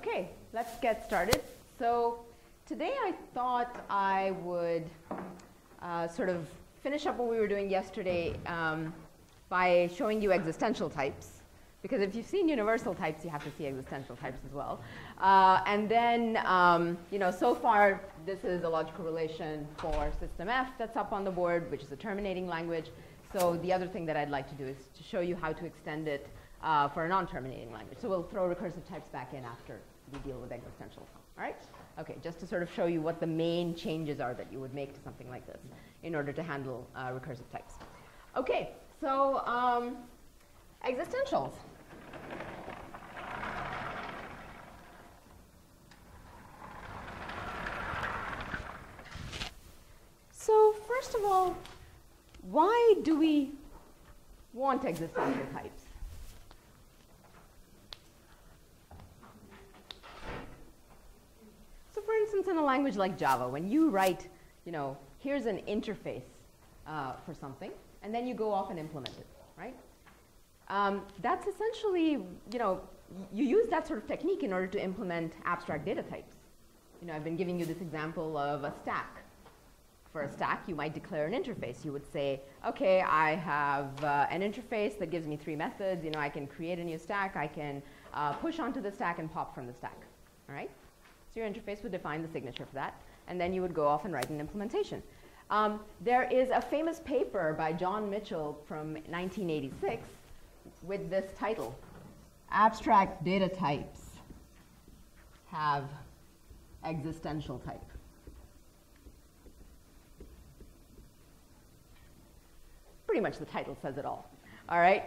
Okay, let's get started. So today I thought I would uh, sort of finish up what we were doing yesterday um, by showing you existential types. Because if you've seen universal types, you have to see existential types as well. Uh, and then, um, you know, so far this is a logical relation for system F that's up on the board, which is a terminating language. So the other thing that I'd like to do is to show you how to extend it uh, for a non-terminating language. So we'll throw recursive types back in after we deal with existential. All right? Okay, just to sort of show you what the main changes are that you would make to something like this in order to handle uh, recursive types. Okay, so um, existentials. So first of all, why do we want existential types? So for instance, in a language like Java, when you write, you know, here's an interface uh, for something, and then you go off and implement it, right? Um, that's essentially, you know, you use that sort of technique in order to implement abstract data types. You know, I've been giving you this example of a stack. For a stack, you might declare an interface. You would say, okay, I have uh, an interface that gives me three methods. You know, I can create a new stack. I can uh, push onto the stack and pop from the stack. All right? So your interface would define the signature for that. And then you would go off and write an implementation. Um, there is a famous paper by John Mitchell from 1986 with this title, Abstract Data Types Have Existential Type. Pretty much the title says it all. All right?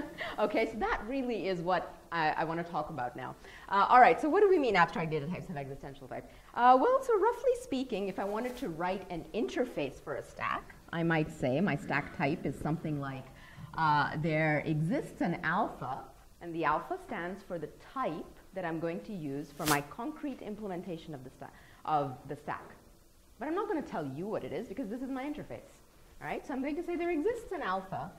okay, so that really is what I, I want to talk about now. Uh, all right, so what do we mean abstract data types have existential type? Uh, well, so roughly speaking, if I wanted to write an interface for a stack, I might say my stack type is something like uh, there exists an alpha, and the alpha stands for the type that I'm going to use for my concrete implementation of the, sta of the stack. But I'm not going to tell you what it is because this is my interface. All right, so I'm going to say there exists an alpha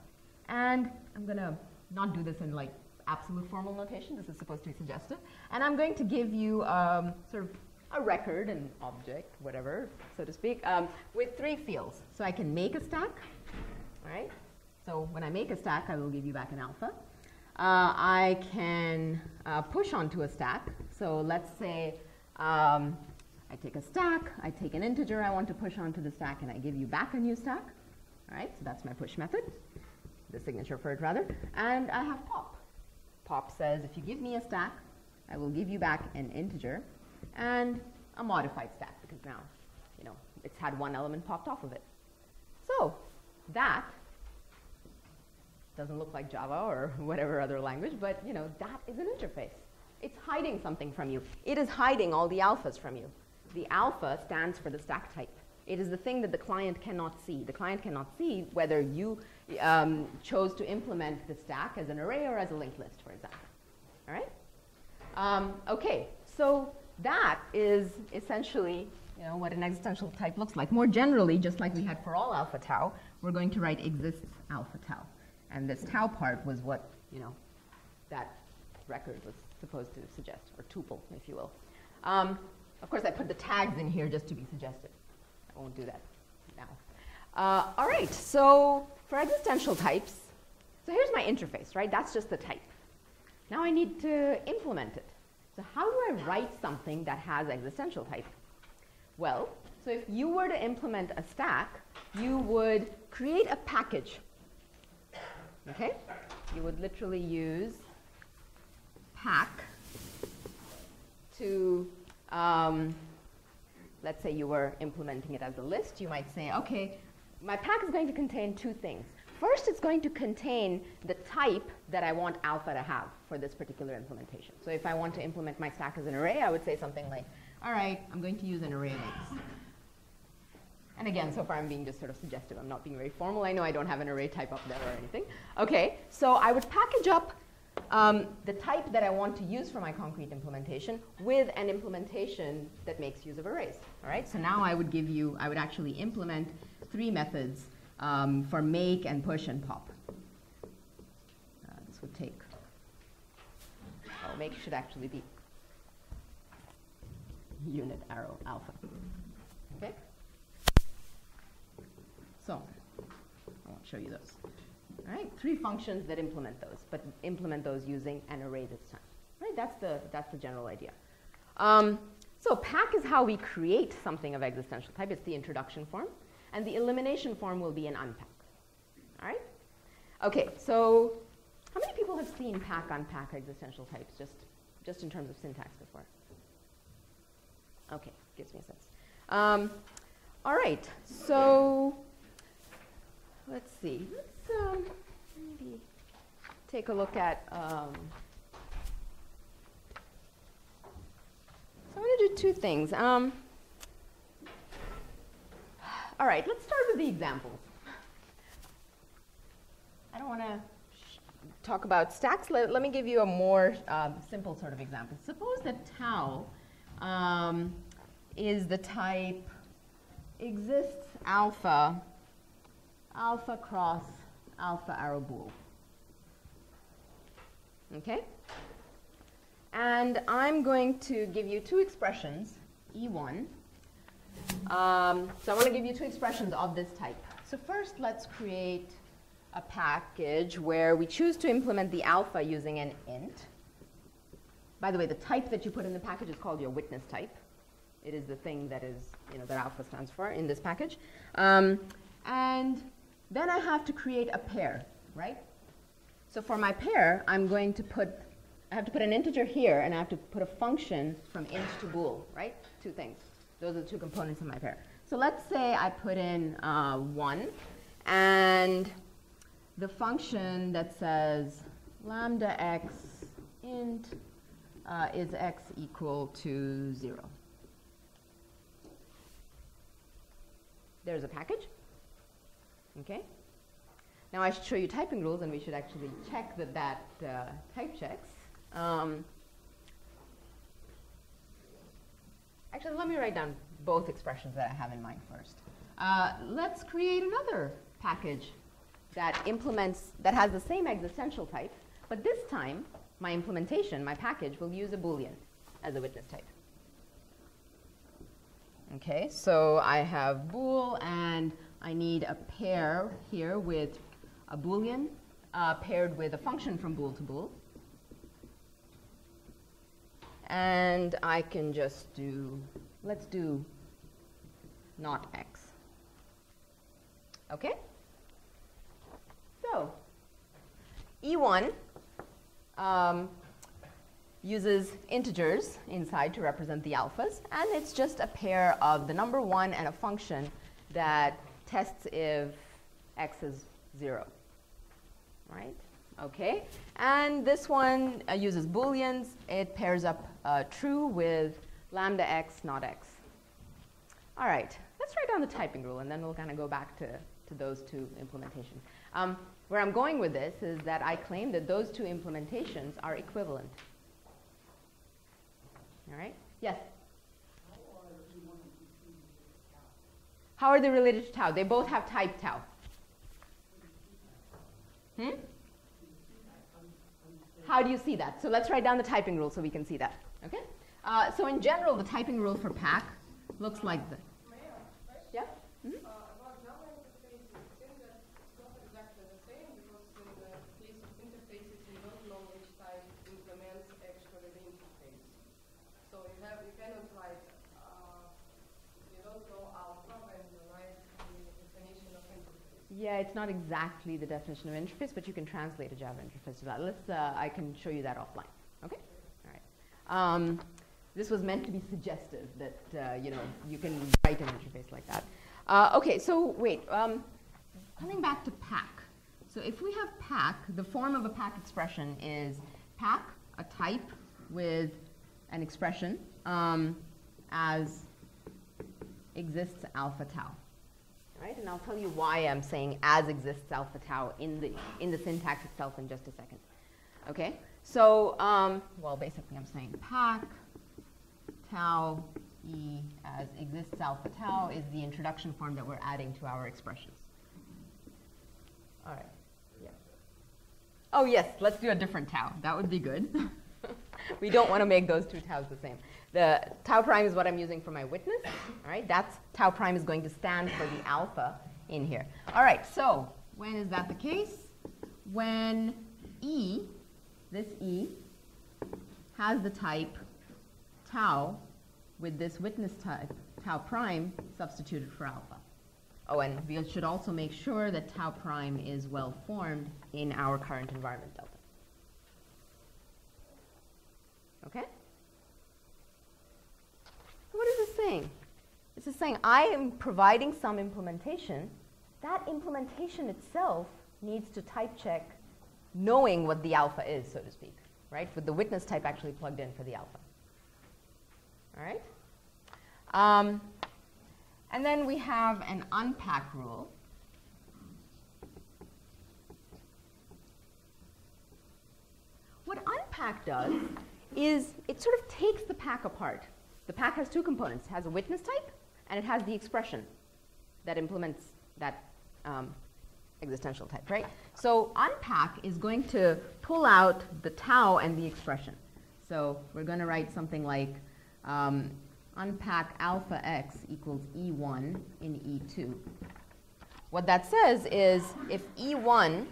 and I'm going to not do this in like absolute formal notation. This is supposed to be suggestive. And I'm going to give you um, sort of a record, an object, whatever, so to speak, um, with three fields. So I can make a stack, all right? So when I make a stack, I will give you back an alpha. Uh, I can uh, push onto a stack. So let's say um, I take a stack, I take an integer I want to push onto the stack, and I give you back a new stack. All right, so that's my push method the signature for it rather, and I have pop. Pop says if you give me a stack, I will give you back an integer and a modified stack because now, you know, it's had one element popped off of it. So that doesn't look like Java or whatever other language, but you know, that is an interface. It's hiding something from you. It is hiding all the alphas from you. The alpha stands for the stack type. It is the thing that the client cannot see. The client cannot see whether you um, chose to implement the stack as an array or as a linked list, for example. All right? Um, okay, so that is essentially you know, what an existential type looks like. More generally, just like we had for all alpha tau, we're going to write exists alpha tau. And this tau part was what, you know, that record was supposed to suggest, or tuple, if you will. Um, of course, I put the tags in here just to be suggestive. I won't do that now. Uh, all right, so for existential types, so here's my interface, right? That's just the type. Now I need to implement it. So how do I write something that has existential type? Well, so if you were to implement a stack, you would create a package. Okay? You would literally use pack to, um, let's say you were implementing it as a list. You might say, okay, my pack is going to contain two things. First, it's going to contain the type that I want alpha to have for this particular implementation. So if I want to implement my stack as an array, I would say something like, all right, I'm going to use an array. And again, so far I'm being just sort of suggestive. I'm not being very formal. I know I don't have an array type up there or anything. Okay, so I would package up um, the type that I want to use for my concrete implementation with an implementation that makes use of arrays. All right, so now I would give you, I would actually implement three methods um, for make and push and pop. Uh, this would take, oh, make should actually be unit arrow alpha. Okay? So, I won't show you those. All right, three functions that implement those, but implement those using an array this time. Right, that's the, that's the general idea. Um, so pack is how we create something of existential type. It's the introduction form. And the elimination form will be an unpack. All right? Okay, so how many people have seen pack unpack existential types just, just in terms of syntax before? Okay, gives me a sense. Um, all right, so let's see. Let's um, maybe take a look at. Um, so I'm going to do two things. Um, all right, let's start with the examples. I don't want to talk about stacks. Let, let, me give you a more um, simple sort of example. Suppose that tau um, is the type exists alpha, alpha cross alpha arrow bool. Okay? And I'm going to give you two expressions, E1. Um, so I want to give you two expressions of this type. So first, let's create a package where we choose to implement the alpha using an int. By the way, the type that you put in the package is called your witness type. It is the thing that is, you know, that alpha stands for in this package. Um, and then I have to create a pair, right? So for my pair, I'm going to put, I have to put an integer here, and I have to put a function from int to bool, right? Two things. Those are the two components of my pair. So let's say I put in uh, 1, and the function that says lambda x int uh, is x equal to 0. There's a package. Okay? Now I should show you typing rules, and we should actually check that that uh, type checks. Um, actually, let me write down both expressions that I have in mind first. Uh, let's create another package that implements, that has the same existential type, but this time, my implementation, my package, will use a Boolean as a witness type. Okay, so I have bool, and I need a pair here with a Boolean uh, paired with a function from bool to bool. And I can just do, let's do not x. Okay? So, E1 um, uses integers inside to represent the alphas, and it's just a pair of the number 1 and a function that tests if x is 0. Right? Okay. And this one uh, uses booleans. It pairs up uh, true with lambda x, not x. All right. Let's write down the typing rule, and then we'll kind of go back to, to those two implementations. Um, where I'm going with this is that I claim that those two implementations are equivalent. All right? Yes? How are they related to tau? They both have type tau. Hmm? How do you see that? So let's write down the typing rule so we can see that. Okay? Uh, so in general, the typing rule for pack looks like this. Yeah? Mm -hmm. Yeah, it's not exactly the definition of interface, but you can translate a Java interface to that. Let's, uh, I can show you that offline. Okay? Um, this was meant to be suggestive that, uh, you know, you can write an interface like that. Uh, okay, so wait, um, coming back to pack. So if we have pack, the form of a pack expression is pack, a type with an expression um, as exists alpha tau right? And I'll tell you why I'm saying as exists alpha tau in the, in the syntax itself in just a second. Okay? So, um, well, basically I'm saying pack tau e as exists alpha tau is the introduction form that we're adding to our expressions. All right. Yeah. Oh, yes, let's do a different tau. That would be good. we don't want to make those two taus the same. The tau prime is what I'm using for my witness. All right, that's tau prime is going to stand for the alpha in here. All right, so when is that the case? When E, this E, has the type tau with this witness type, tau prime, substituted for alpha. Oh, and we should also make sure that tau prime is well formed in our current environment delta. Okay? What is this saying? This is saying I am providing some implementation. That implementation itself needs to type check knowing what the alpha is, so to speak, right? With the witness type actually plugged in for the alpha. All right? Um, and then we have an unpack rule. What unpack does is it sort of takes the pack apart. The pack has two components. It has a witness type, and it has the expression that implements that um, existential type, right? So unpack is going to pull out the tau and the expression. So we're going to write something like um, unpack alpha x equals E1 in E2. What that says is if E1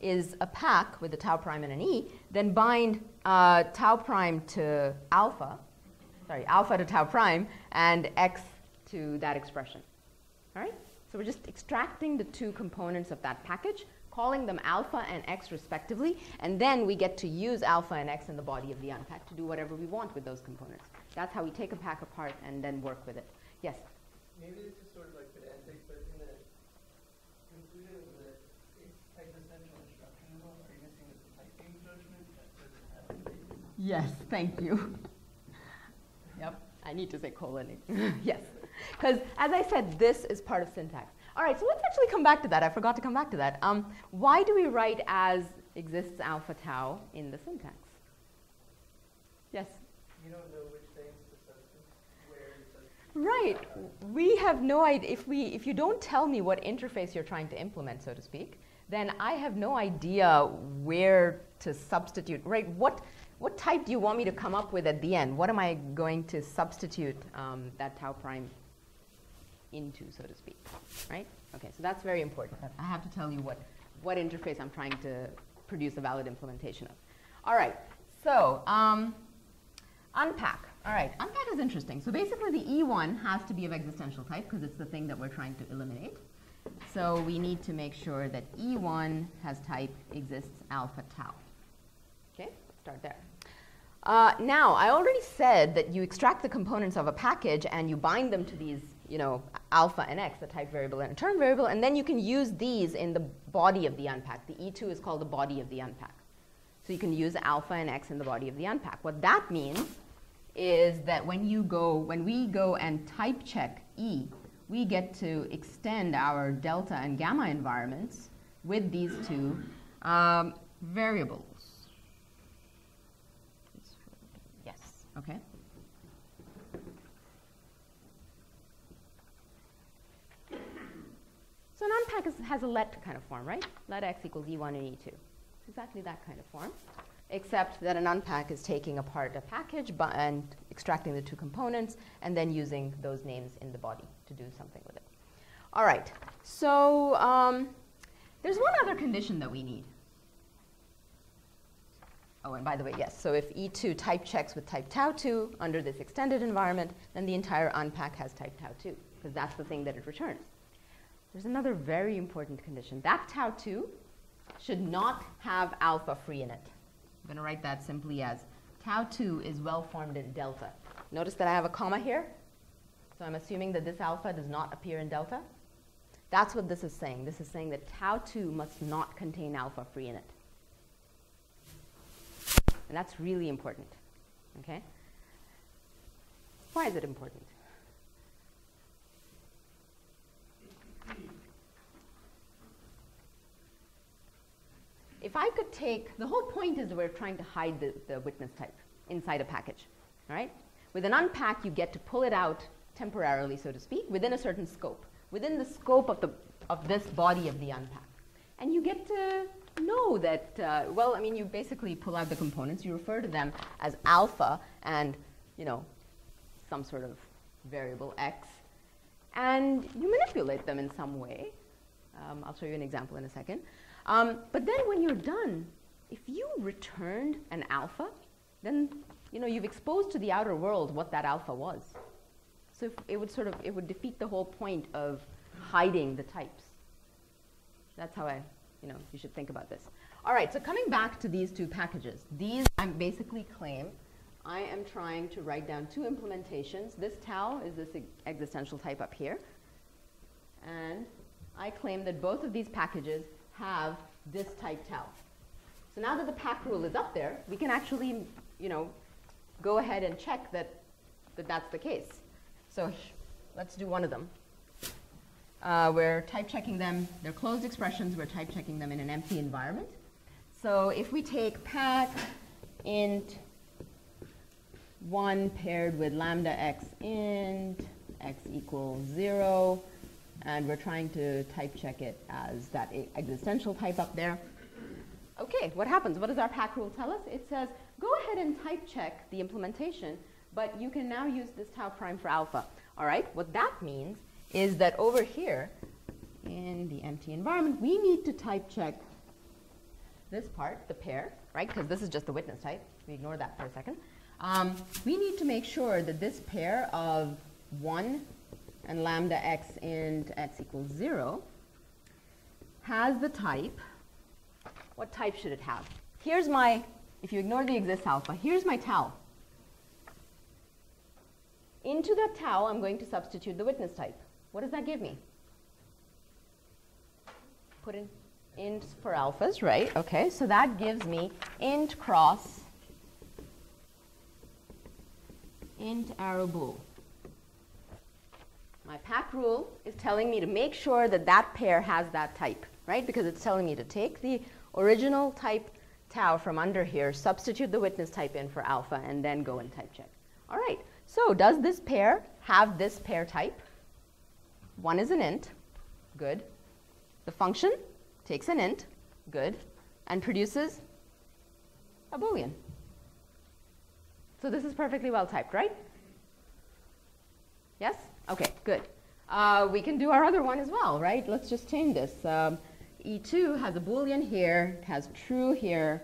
is a pack with a tau prime and an E, then bind uh, tau prime to alpha, sorry, alpha to tau prime, and x to that expression. All right? So we're just extracting the two components of that package, calling them alpha and x respectively, and then we get to use alpha and x in the body of the unpack to do whatever we want with those components. That's how we take a pack apart and then work with it. Yes? Maybe this is sort of like pedantic, but in the conclusion of the type essential instruction are you missing the typing judgment that doesn't have Yes, thank you. yep, I need to say colon. yes. Because as I said, this is part of syntax. All right, so let's actually come back to that. I forgot to come back to that. Um, why do we write as exists alpha tau in the syntax? Yes? You don't know which things to substitute, where. Right. We have no idea. If, we, if you don't tell me what interface you're trying to implement, so to speak, then I have no idea where to substitute. Right? What, what type do you want me to come up with at the end? What am I going to substitute um, that tau prime into, so to speak? Right? Okay, so that's very important. I have to tell you what, what interface I'm trying to produce a valid implementation of. All right, so um, unpack. All right, unpack is interesting. So basically the E1 has to be of existential type because it's the thing that we're trying to eliminate. So we need to make sure that E1 has type exists alpha tau. Okay, start there. Uh, now, I already said that you extract the components of a package and you bind them to these, you know, alpha and x, the type variable and a term variable, and then you can use these in the body of the unpack. The E2 is called the body of the unpack. So you can use alpha and x in the body of the unpack. What that means is that when you go, when we go and type check E, we get to extend our delta and gamma environments with these two um, variables. Yes, okay. So an unpack is, has a let kind of form, right? Let x equals e1 and e2. It's exactly that kind of form, except that an unpack is taking apart a package and extracting the two components and then using those names in the body to do something with it. All right, so um, there's one other condition that we need. Oh, and by the way, yes, so if E2 type checks with type tau2 under this extended environment, then the entire unpack has type tau2, because that's the thing that it returns. There's another very important condition. That tau2 should not have alpha free in it. I'm going to write that simply as tau2 is well formed in delta. Notice that I have a comma here. So I'm assuming that this alpha does not appear in delta. That's what this is saying. This is saying that tau2 must not contain alpha free in it. And that's really important. Okay? Why is it important? If I could take, the whole point is we're trying to hide the, the witness type inside a package, all right? With an unpack, you get to pull it out temporarily, so to speak, within a certain scope, within the scope of, the, of this body of the unpack. And you get to know that, uh, well, I mean, you basically pull out the components, you refer to them as alpha and, you know, some sort of variable x, and you manipulate them in some way. Um, I'll show you an example in a second. Um, but then when you're done, if you returned an alpha, then you know you've exposed to the outer world what that alpha was. So it would sort of it would defeat the whole point of hiding the types. That's how I, you know, you should think about this. All right, so coming back to these two packages, these I basically claim I am trying to write down two implementations. This tau is this existential type up here. And I claim that both of these packages have this type tau. So now that the pack rule is up there, we can actually, you know, go ahead and check that, that that's the case. So let's do one of them. Uh, we're type checking them, they're closed expressions, we're type checking them in an empty environment. So if we take pack int 1 paired with lambda x int, x equals 0, and we're trying to type check it as that existential type up there. Okay, what happens? What does our pack rule tell us? It says, go ahead and type check the implementation, but you can now use this tau prime for alpha. All right, what that means is that over here in the empty environment, we need to type check this part, the pair, right? Because this is just the witness type. We ignore that for a second. Um, we need to make sure that this pair of 1 and lambda x and x equals 0 has the type. What type should it have? Here's my, if you ignore the exists alpha, here's my tau. Into that tau, I'm going to substitute the witness type. What does that give me? Put in int for alphas, right? Okay, so that gives me int cross int arrow bool. My pack rule is telling me to make sure that that pair has that type, right? Because it's telling me to take the original type tau from under here, substitute the witness type in for alpha, and then go and type check. All right, so does this pair have this pair type? One is an int, good. The function takes an int, good, and produces a boolean. So this is perfectly well typed, right? Yes? Okay, good. Uh, we can do our other one as well, right? Let's just change this. Um, E2 has a boolean here, it has true here,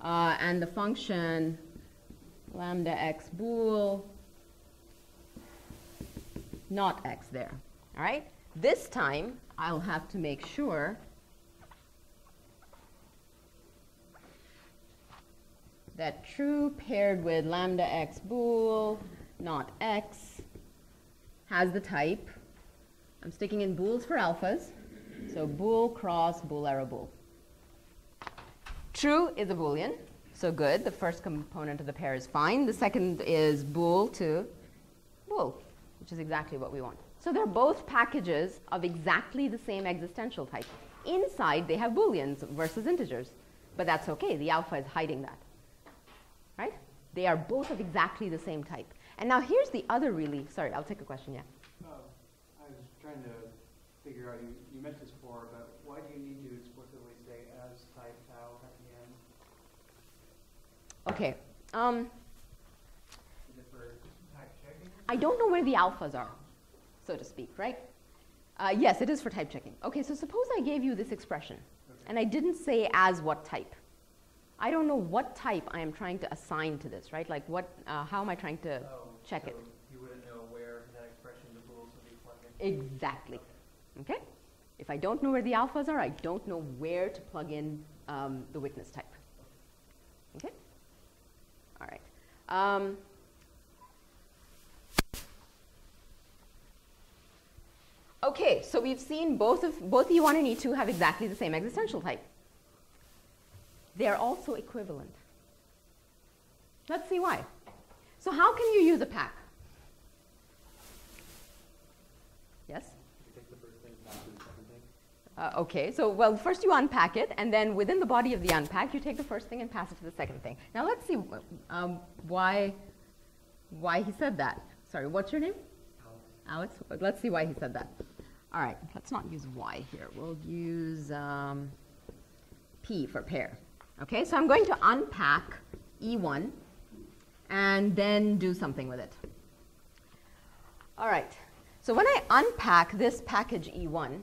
uh, and the function lambda x bool not x there, all right? This time, I'll have to make sure that true paired with lambda x bool, not x, has the type. I'm sticking in bools for alphas. So bool cross bool arrow bool. True is a boolean, so good. The first component of the pair is fine. The second is bool to bool, which is exactly what we want. So they're both packages of exactly the same existential type. Inside, they have booleans versus integers, but that's okay. The alpha is hiding that right? They are both of exactly the same type. And now here's the other really, sorry, I'll take a question, yeah. Uh, I was trying to figure out, you, you mentioned this before, but why do you need to explicitly say as type tau at the end? Okay. Um, Is it for type checking? I don't know where the alphas are, so to speak, right? Uh, yes, it is for type checking. Okay, so suppose I gave you this expression, Okay. and I didn't say as what type. I don't know what type I am trying to assign to this, right? Like what, uh, how am I trying to Oh, check so it? You wouldn't know where that expression, the would be plugged in? Exactly. Okay? If I don't know where the alphas are, I don't know where to plug in um, the witness type. Okay? All right. Um, okay, so we've seen both of both E1 and E2 have exactly the same existential type. They're also equivalent. Let's see why. So how can you use a pack? Yes? Uh, okay, so well, first you unpack it, and then within the body of the unpack, you take the first thing and pass it to the second thing. Now let's see um, why why he said that. Sorry, what's your name? Alex. Let's see why he said that. All right, let's not use why here. We'll use um, P for pair. Okay, so I'm going to unpack E1 and then do something with it. All right, so when I unpack this package E1,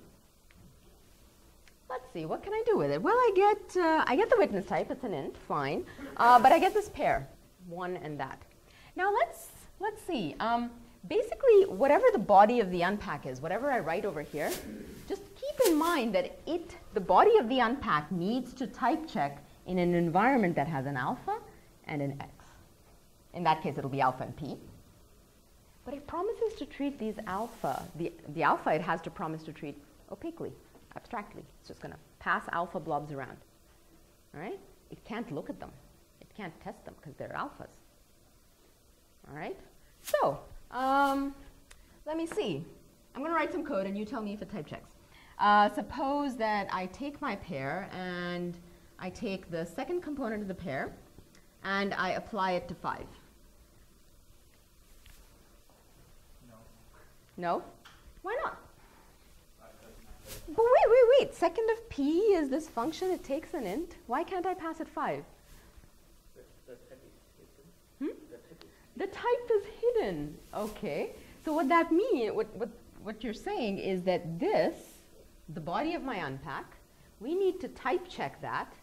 let's see, what can I do with it? Well, I get, uh, I get the witness type, it's an int, fine, uh, but I get this pair, one and that. Now let's, let's see, um, basically whatever the body of the unpack is, whatever I write over here, just keep in mind that it, the body of the unpack needs to type check in an environment that has an alpha and an x. In that case, it'll be alpha and p. But it promises to treat these alpha, the, the alpha it has to promise to treat opaquely, abstractly. It's just going to pass alpha blobs around. All right? It can't look at them. It can't test them because they're alphas. All right? So, um, let me see. I'm going to write some code and you tell me if it type checks. Uh, suppose that I take my pair and I take the second component of the pair and I apply it to 5. No? Why not? But wait, wait, wait. Second of p is this function. It takes an int. Why can't I pass it 5? The, the type is Hmm? The type is hidden. Okay. So what that means, what, what, what you're saying is that this, the body of my unpack, we need to type check that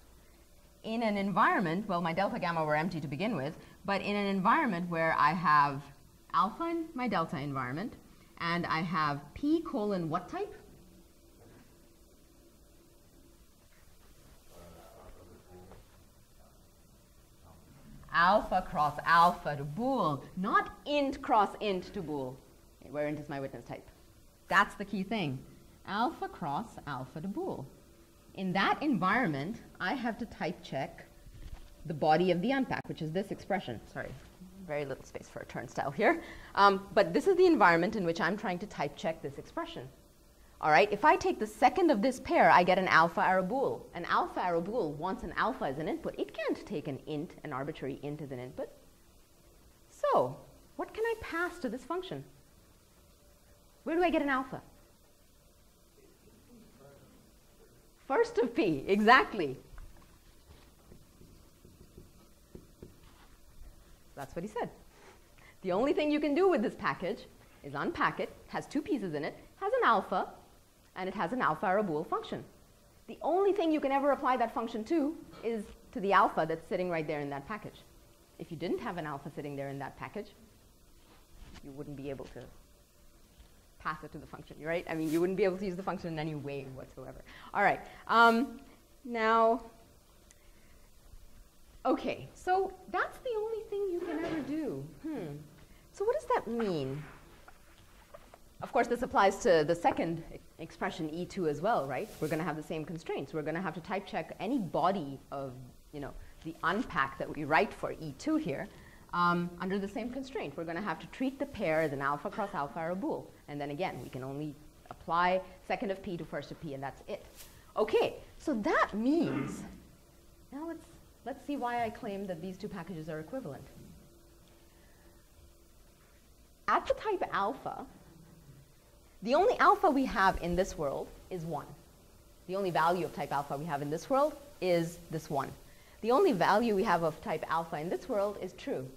in an environment, well, my delta gamma were empty to begin with, but in an environment where I have alpha in my delta environment, and I have p colon what type? Alpha cross alpha to bool, not int cross int to bool, where int is my witness type. That's the key thing. Alpha cross alpha to bool. In that environment, I have to type check the body of the unpack, which is this expression. Sorry, very little space for a turnstile here. Um, but this is the environment in which I'm trying to type check this expression. All right, if I take the second of this pair, I get an alpha bool. An alpha bool wants an alpha as an input. It can't take an int, an arbitrary int as an input. So, what can I pass to this function? Where do I get an alpha? First of p, exactly. That's what he said. The only thing you can do with this package is unpack it, has two pieces in it, has an alpha, and it has an alpha arrow bool function. The only thing you can ever apply that function to is to the alpha that's sitting right there in that package. If you didn't have an alpha sitting there in that package, you wouldn't be able to pass it to the function, right? I mean, you wouldn't be able to use the function in any way whatsoever. All right. Um, now, okay, so that's the only thing you can ever do. Hmm. So what does that mean? Of course, this applies to the second expression E2 as well, right? We're going to have the same constraints. We're going to have to type check any body of, you know, the unpack that we write for E2 here um, under the same constraint. We're going to have to treat the pair as an alpha cross alpha or a bool. And then again, we can only apply second of P to first of P, and that's it. Okay, so that means, now let's, let's see why I claim that these two packages are equivalent. At the type alpha, the only alpha we have in this world is 1. The only value of type alpha we have in this world is this 1. The only value we have of type alpha in this world is true.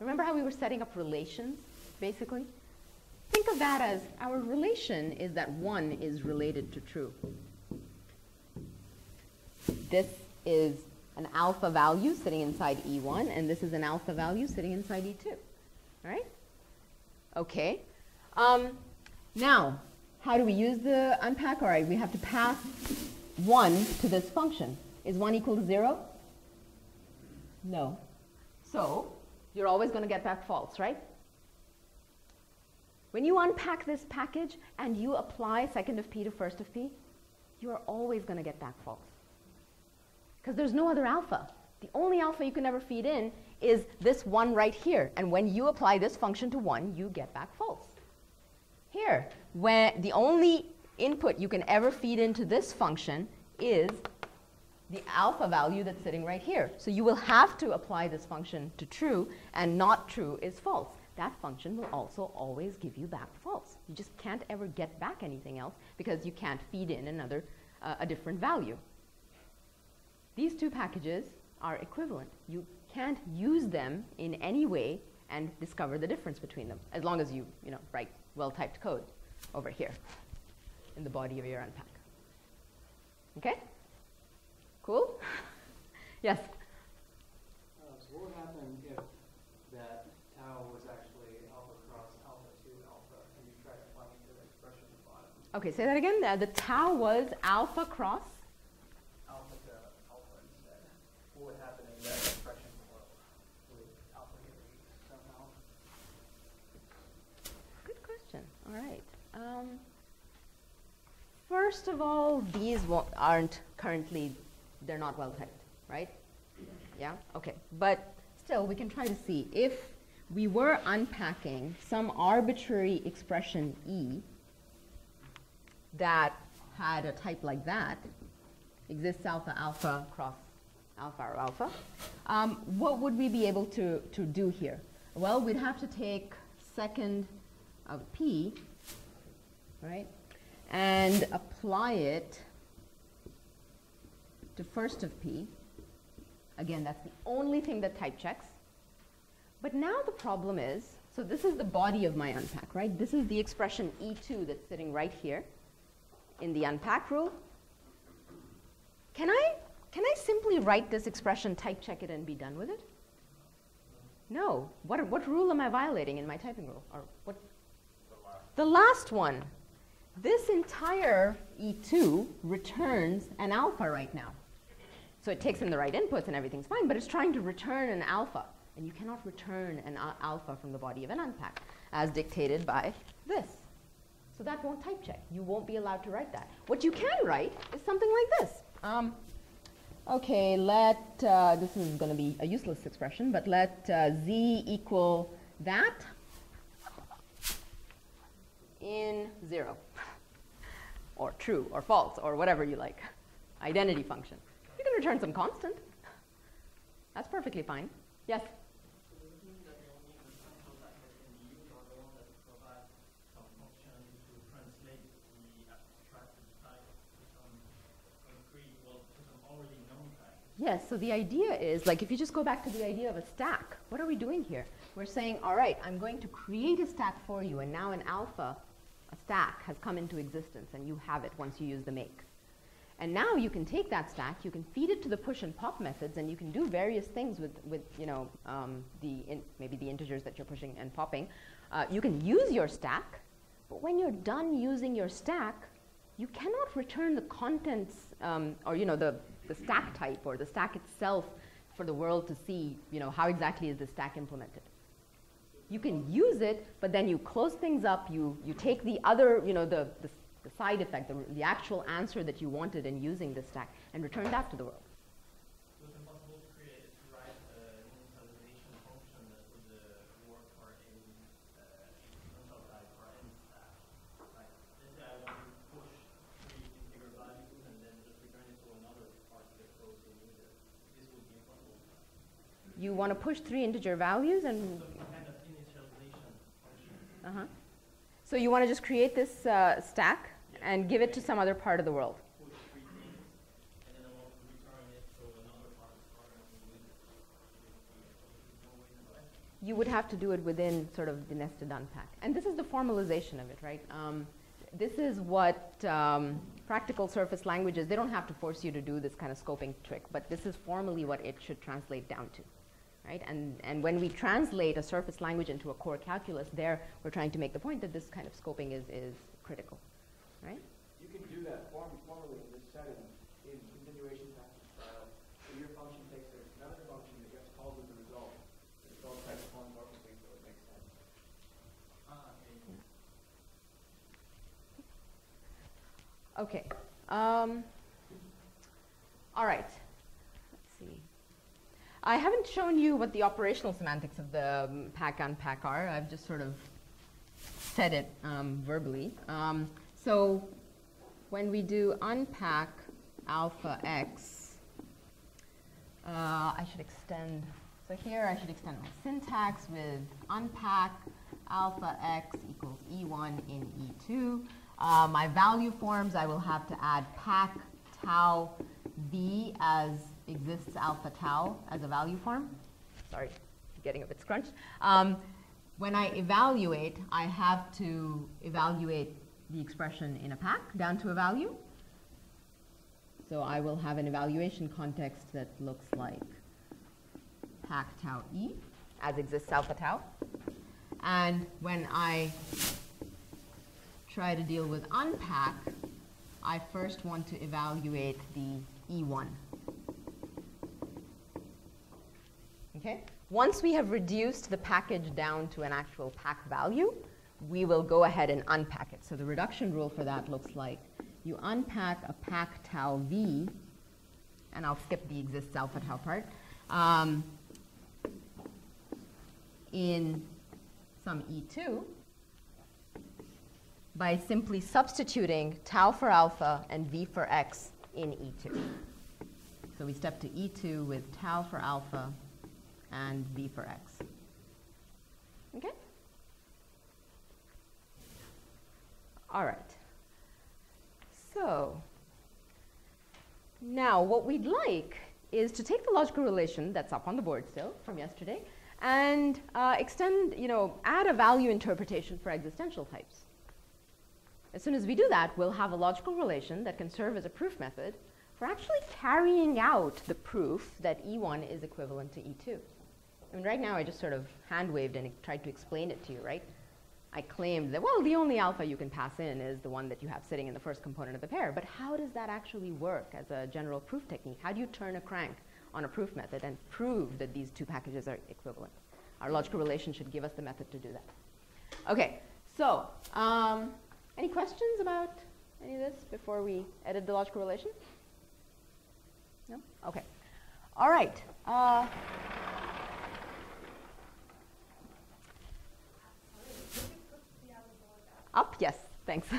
Remember how we were setting up relations, basically? Think of that as our relation is that 1 is related to true. This is an alpha value sitting inside E1, and this is an alpha value sitting inside E2. All right? Okay. Um, now, how do we use the unpack? All right, we have to pass 1 to this function. Is 1 equal to 0? No. So, you're always going to get back false, right? When you unpack this package and you apply second of p to first of p, you are always going to get back false. Because there's no other alpha. The only alpha you can ever feed in is this one right here. And when you apply this function to 1, you get back false. Here, when the only input you can ever feed into this function is the alpha value that's sitting right here. So you will have to apply this function to true, and not true is false. That function will also always give you back false. You just can't ever get back anything else because you can't feed in another, uh, a different value. These two packages are equivalent. You can't use them in any way and discover the difference between them, as long as you, you know, write well-typed code over here in the body of your unpack. Okay? Cool? yes? Uh, so what would happen if that tau was actually alpha cross alpha 2 alpha, and you tried applying it to the expression at the bottom? Okay, say that again. Uh, the tau was alpha cross. Alpha to alpha instead. What would happen in that expression below? Would alpha get weak somehow? Good question. All right. Um, first of all, these aren't currently, they're not well typed, right? Yeah? Okay. But still, we can try to see if we were unpacking some arbitrary expression E that had a type like that, exists alpha alpha cross alpha or alpha, um, what would we be able to, to do here? Well, we'd have to take second of P, right, and apply it to first of P. Again, that's the only thing that type checks. But now the problem is, so this is the body of my unpack, right? This is the expression E2 that's sitting right here in the unpack rule. Can I, can I simply write this expression, type check it, and be done with it? No. What, what rule am I violating in my typing rule? Or what? The last one. This entire E2 returns an alpha right now. So it takes in the right inputs and everything's fine, but it's trying to return an alpha. And you cannot return an alpha from the body of an unpack, as dictated by this. So that won't type check. You won't be allowed to write that. What you can write is something like this. Um, okay, let, uh, this is going to be a useless expression, but let uh, z equal that in 0, or true, or false, or whatever you like. Identity function. You can return some constant. That's perfectly fine. Yes? Yes, so the idea is, like, if you just go back to the idea of a stack, what are we doing here? We're saying, all right, I'm going to create a stack for you, and now an alpha, stack, has come into existence, and you have it once you use the make. And now you can take that stack, you can feed it to the push and pop methods, and you can do various things with, with you know, um, the maybe the integers that you're pushing and popping. Uh, you can use your stack, but when you're done using your stack, you cannot return the contents um, or you know the, the stack type or the stack itself for the world to see you know how exactly is the stack implemented you can use it but then you close things up you, you take the other you know the, the, the side effect the, the actual answer that you wanted in using the stack and return that to the world So it's impossible to create, to write an initialization function that would uh, work for any uh, existential type or any stack. Like, let's say I want to push three integer values and then just return it to another part of the code in user. This would be impossible. you want to push three integer values and Some kind of initialization function. uh-huh. so you want to just create this uh, stack and give it to some other part of the world push three things, and then I want to return it to another part of the program in user. There's no way to do it. you would have to do it within sort of the nested unpack. And this is the formalization of it, right? Um, this is what um, practical surface languages, they don't have to force you to do this kind of scoping trick, but this is formally what it should translate down to, right? And, and when we translate a surface language into a core calculus, there we're trying to make the point that this kind of scoping is, is critical, right? You can do that form, formally in this setting in continuation passing style. So your function takes another function that gets called with the result. The result types one perfectly, so it makes sense. Ah, okay. Okay. Um, all right. I haven't shown you what the operational semantics of the um, pack unpack are. I've just sort of said it um, verbally. Um, so when we do unpack alpha x, uh, I should extend. So here I should extend my syntax with unpack alpha x equals e1 in e2. Uh, my value forms, I will have to add pack tau b as exists alpha tau as a value form. Sorry, getting a bit scrunched. Um, when I evaluate, I have to evaluate the expression in a pack down to a value. So I will have an evaluation context that looks like pack tau e as exists alpha tau. And when I try to deal with unpack, I first want to evaluate the E1. Okay? Once we have reduced the package down to an actual pack value, we will go ahead and unpack it. So the reduction rule for that looks like you unpack a pack tau v, and I'll skip the exists alpha tau part, um, in some E2 by simply substituting tau for alpha and v for x in E2. So we step to E2 with tau for alpha and b for x. Okay? All right. So now what we'd like is to take the logical relation that's up on the board still from yesterday and uh, extend, you know, add a value interpretation for existential types. As soon as we do that, we'll have a logical relation that can serve as a proof method for actually carrying out the proof that E1 is equivalent to E2. I mean, right now I just sort of hand waved and tried to explain it to you, right? I claimed that, well, the only alpha you can pass in is the one that you have sitting in the first component of the pair. But how does that actually work as a general proof technique? How do you turn a crank on a proof method and prove that these two packages are equivalent? Our logical relation should give us the method to do that. Okay, so um, any questions about any of this before we edit the logical relation? No? Okay. All right. Uh, up? Yes, thanks.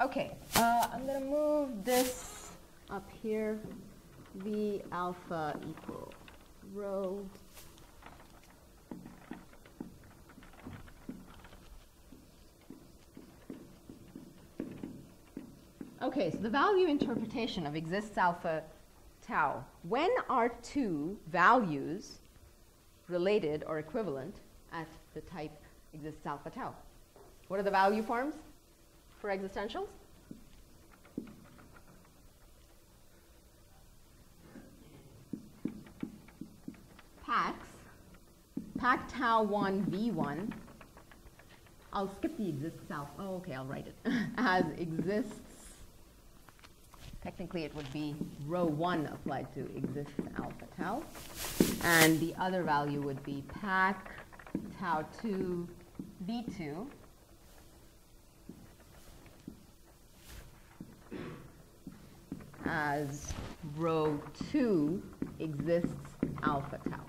okay, uh, I'm going to move this up here. V alpha equal rho Okay, so the value interpretation of exists alpha tau. When are two values related or equivalent at the type exists alpha tau? What are the value forms for existentials? Packs, pack tau 1 v1. I'll skip the exists alpha. Oh, okay, I'll write it. As exists Technically, it would be rho 1 applied to exists alpha tau. And the other value would be pack tau 2 v2 as rho 2 exists alpha tau.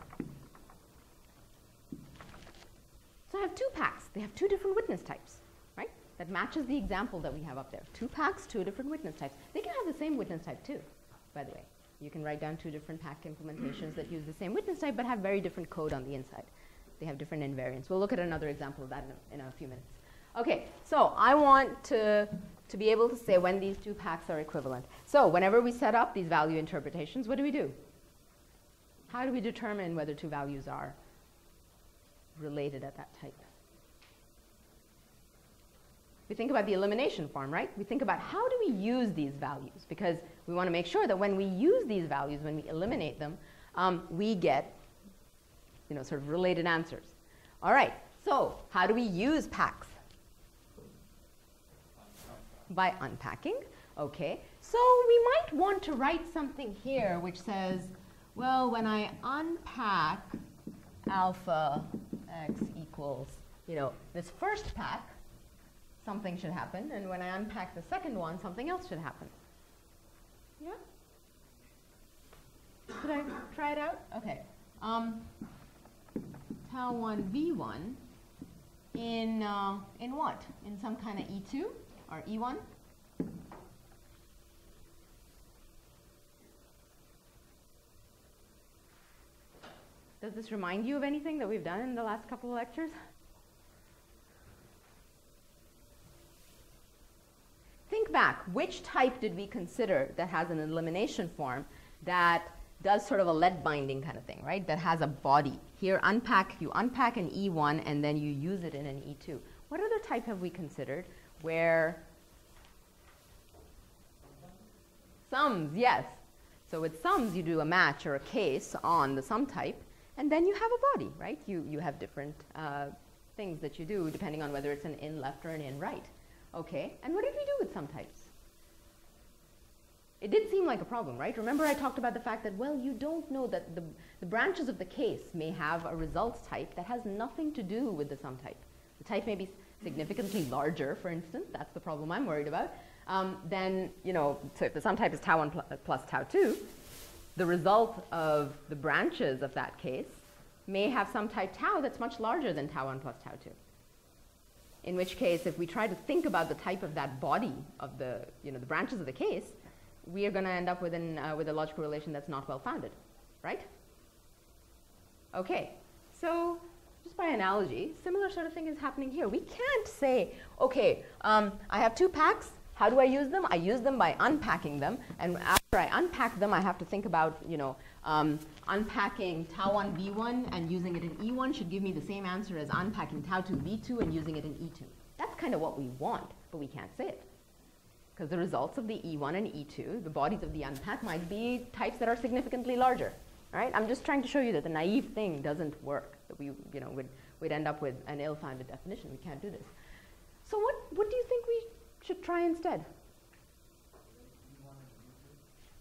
So I have two packs. They have two different witness types right? that matches the example that we have up there. Two packs, two different witness types. They have the same witness type too, by the way. You can write down two different pack implementations that use the same witness type but have very different code on the inside. They have different invariants. We'll look at another example of that in a, in a few minutes. Okay, so I want to, to be able to say when these two packs are equivalent. So whenever we set up these value interpretations, what do we do? How do we determine whether two values are related at that type? We think about the elimination form, right? We think about how do we use these values because we want to make sure that when we use these values, when we eliminate them, um, we get, you know, sort of related answers. All right, so how do we use packs? By unpacking, okay. So we might want to write something here which says, well, when I unpack alpha x equals, you know, this first pack, something should happen, and when I unpack the second one, something else should happen. Yeah? Should I try it out? Okay. Um, tau 1 v1 in, uh, in what? In some kind of E2 or E1? Does this remind you of anything that we've done in the last couple of lectures? Think back, which type did we consider that has an elimination form that does sort of a let binding kind of thing, right? That has a body. Here, unpack, you unpack an E1 and then you use it in an E2. What other type have we considered where sums, yes. So with sums, you do a match or a case on the sum type, and then you have a body, right? You, you have different uh, things that you do depending on whether it's an in left or an in right. Okay, and what did we do with sum types? It did seem like a problem, right? Remember I talked about the fact that, well, you don't know that the, the branches of the case may have a results type that has nothing to do with the sum type. The type may be significantly larger, for instance, that's the problem I'm worried about, um, then, you know, so if the sum type is tau 1 pl plus tau 2, the result of the branches of that case may have some type tau that's much larger than tau 1 plus tau 2. In which case, if we try to think about the type of that body of the, you know, the branches of the case, we are going to end up with, an, uh, with a logical relation that's not well founded, right? Okay, so just by analogy, similar sort of thing is happening here. We can't say, okay, um, I have two packs. How do I use them? I use them by unpacking them. And after I unpack them, I have to think about, you know, um, unpacking tau 1 v1 and using it in E1 should give me the same answer as unpacking tau 2 v2 and using it in E2. That's kind of what we want, but we can't say it. Because the results of the E1 and E2, the bodies of the unpack, might be types that are significantly larger. Right? I'm just trying to show you that the naive thing doesn't work, that we you know, would, we'd end up with an ill-founded definition. We can't do this. So what, what do you think we should try instead?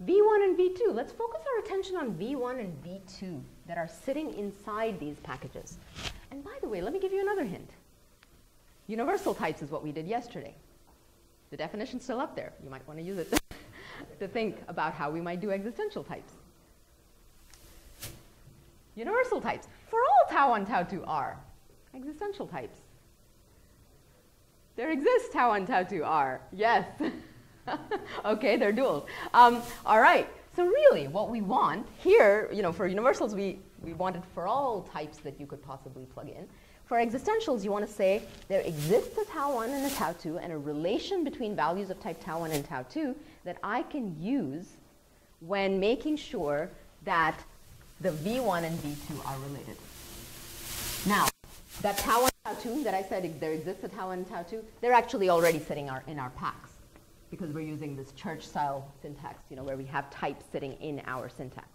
V1 and V2. Let's focus our attention on V1 and V2 that are sitting inside these packages. And by the way, let me give you another hint. Universal types is what we did yesterday. The definition's still up there. You might want to use it to think about how we might do existential types. Universal types. For all tau 1, tau 2 are existential types. There exists tau 1, tau 2 are. Yes. okay, they're duals. Um, all right. So really, what we want here, you know, for universals, we, we wanted for all types that you could possibly plug in. For existentials, you want to say there exists a tau 1 and a tau 2 and a relation between values of type tau 1 and tau 2 that I can use when making sure that the V1 and V2 are related. Now, that tau 1 2 that I said there exists a tau 1 and tau 2, they're actually already sitting our, in our packs because we're using this church style syntax, you know, where we have types sitting in our syntax.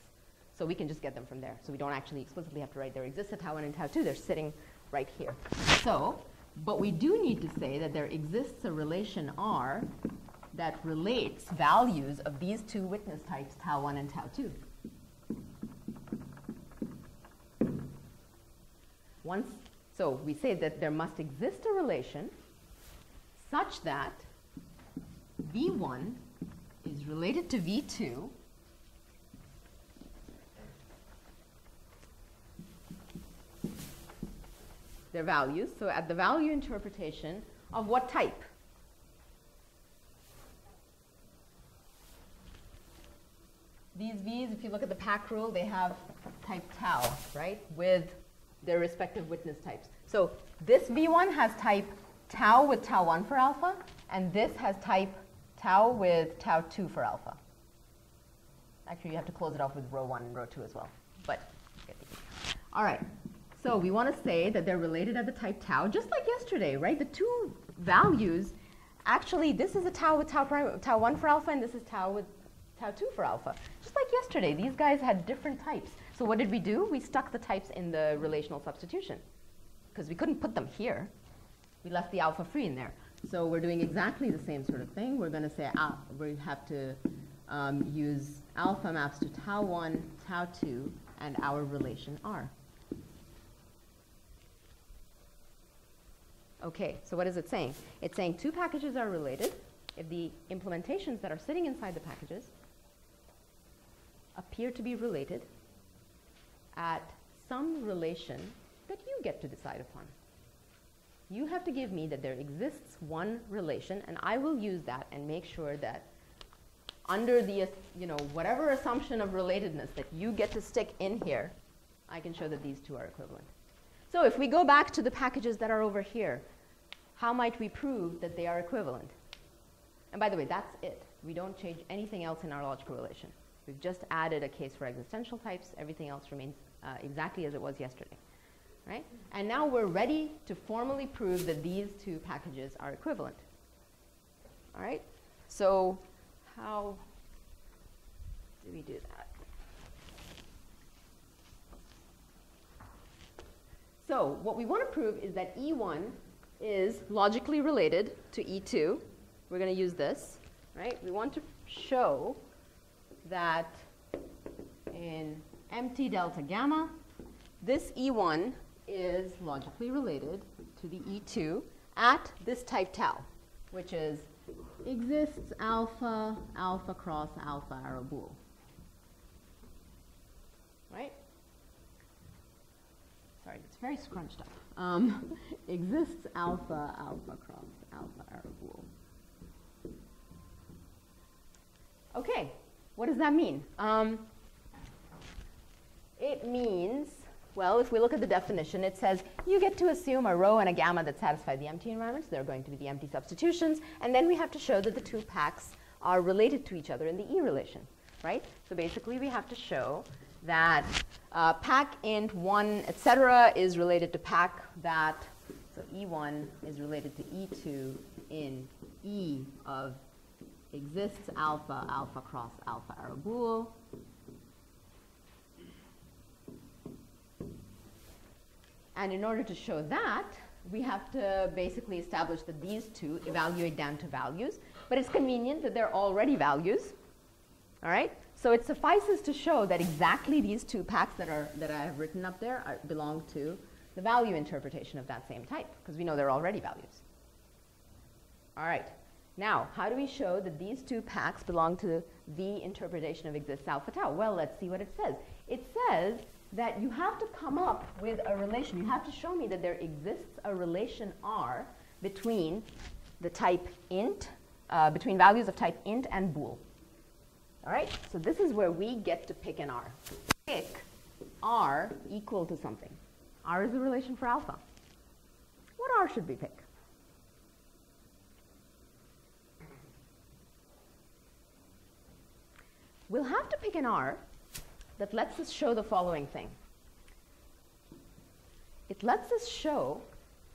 So we can just get them from there. So we don't actually explicitly have to write there exists a tau 1 and tau 2, they're sitting right here. So, but we do need to say that there exists a relation R that relates values of these two witness types, tau 1 and tau 2. Once, so we say that there must exist a relation such that V1 is related to V2 their values. So at the value interpretation of what type? These V's, if you look at the pack rule, they have type tau, right, with their respective witness types. So this V1 has type tau with tau 1 for alpha, and this has type tau with tau 2 for alpha. Actually, you have to close it off with rho 1 and rho 2 as well. But, all right. So we want to say that they're related at the type tau, just like yesterday, right? The two values, actually, this is a tau with tau, prime, tau 1 for alpha, and this is tau with tau 2 for alpha. Just like yesterday, these guys had different types. So what did we do? We stuck the types in the relational substitution because we couldn't put them here. We left the alpha free in there. So we're doing exactly the same sort of thing. We're going to say uh, we have to um, use alpha maps to tau 1, tau 2, and our relation R. Okay, so what is it saying? It's saying two packages are related if the implementations that are sitting inside the packages appear to be related at some relation that you get to decide upon. You have to give me that there exists one relation, and I will use that and make sure that under the, you know, whatever assumption of relatedness that you get to stick in here, I can show that these two are equivalent. So if we go back to the packages that are over here, how might we prove that they are equivalent? And by the way, that's it. We don't change anything else in our logical relation. We've just added a case for existential types. Everything else remains uh, exactly as it was yesterday. Right? And now we're ready to formally prove that these two packages are equivalent. All right? So how do we do that? So what we want to prove is that E1 is logically related to E2. We're going to use this, right? We want to show that in empty delta gamma, this E1 is logically related to the E2 at this type tau, which is exists alpha, alpha cross alpha arrow bool. Right? Sorry, it's very scrunched up. Um, exists alpha, alpha cross alpha arrow bool. Okay, what does that mean? Um, it means, well, if we look at the definition, it says you get to assume a rho and a gamma that satisfy the empty environments. They're going to be the empty substitutions. And then we have to show that the two packs are related to each other in the E relation, right? So basically, we have to show that uh, pack int 1, etc., is related to pack that, so E1 is related to E2 in E of exists alpha, alpha cross alpha bool. And in order to show that, we have to basically establish that these two evaluate down to values. But it's convenient that they're already values. All right? So it suffices to show that exactly these two packs that, are, that I have written up there are, belong to the value interpretation of that same type, because we know they're already values. All right. Now, how do we show that these two packs belong to the interpretation of exists alpha tau? Well, let's see what it says. It says that you have to come up with a relation. You have to show me that there exists a relation R between the type int, uh, between values of type int and bool. All right? So this is where we get to pick an R. Pick R equal to something. R is the relation for alpha. What R should we pick? We'll have to pick an R that lets us show the following thing. It lets us show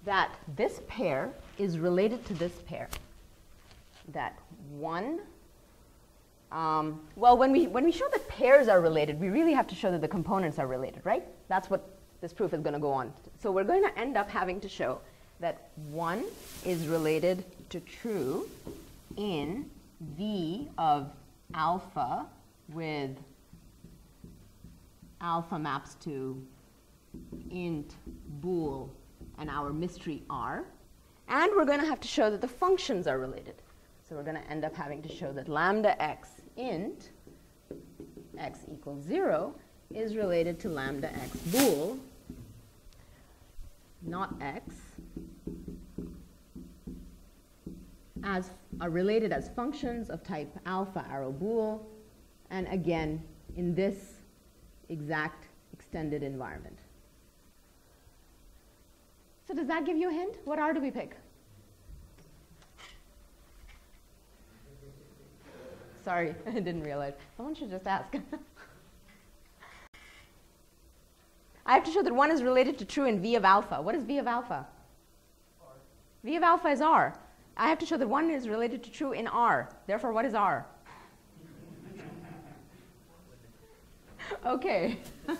that this pair is related to this pair. That one, um, well, when we, when we show that pairs are related, we really have to show that the components are related, right? That's what this proof is going to go on. So we're going to end up having to show that 1 is related to true in V of alpha with alpha maps to int bool and our mystery r. And we're going to have to show that the functions are related. So we're going to end up having to show that lambda x int x equals 0 is related to lambda x bool, not x, as are related as functions of type alpha arrow bool, and again in this exact extended environment. So does that give you a hint? What R do we pick? Sorry, I didn't realize. Someone should just ask. I have to show that one is related to true in V of alpha. What is V of alpha? R. V of alpha is R. I have to show that one is related to true in R. Therefore, what is R? okay.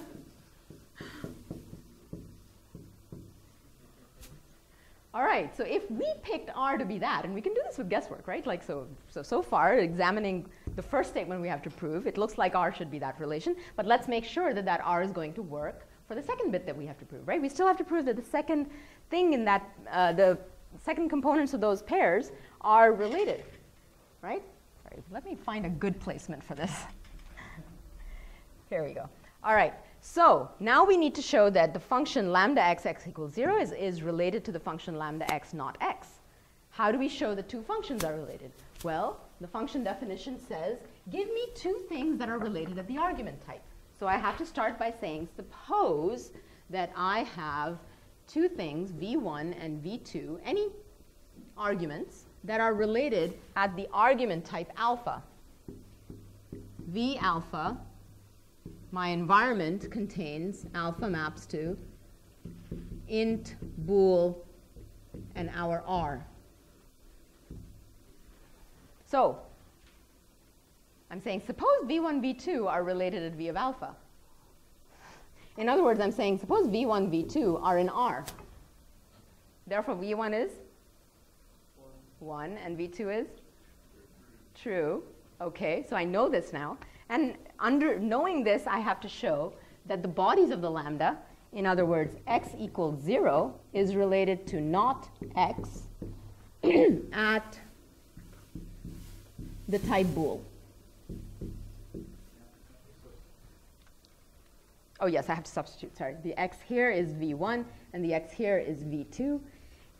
All right, so if we picked R to be that, and we can do this with guesswork, right? Like, so, so, so far, examining the first statement we have to prove, it looks like R should be that relation, but let's make sure that that R is going to work for the second bit that we have to prove, right? We still have to prove that the second thing in that, uh, the second components of those pairs are related, right? Sorry, let me find a good placement for this. Here we go. All right, so now we need to show that the function lambda x x equals 0 is, is related to the function lambda x not x. How do we show the two functions are related? Well, the function definition says, give me two things that are related at the argument type. So I have to start by saying, suppose that I have two things, v1 and v2, any arguments that are related at the argument type alpha. v alpha, my environment contains alpha maps to int, bool, and our r. So I'm saying suppose v1, v2 are related at v of alpha. In other words, I'm saying suppose v1, v2 are in R. Therefore, v1 is 1 and v2 is true. Okay, so I know this now. And under knowing this, I have to show that the bodies of the lambda, in other words, x equals 0, is related to not x at the type bool. Oh, yes, I have to substitute, sorry. The x here is v1, and the x here is v2.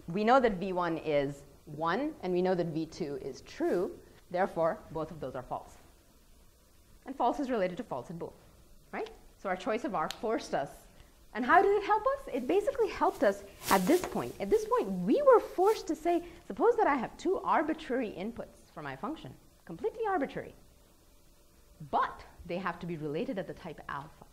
We know that v1 is 1, and we know that v2 is true. Therefore, both of those are false. And false is related to false and bool, right? So our choice of R forced us. And how did it help us? It basically helped us at this point. At this point, we were forced to say, suppose that I have two arbitrary inputs for my function, completely arbitrary. But they have to be related at the type alpha.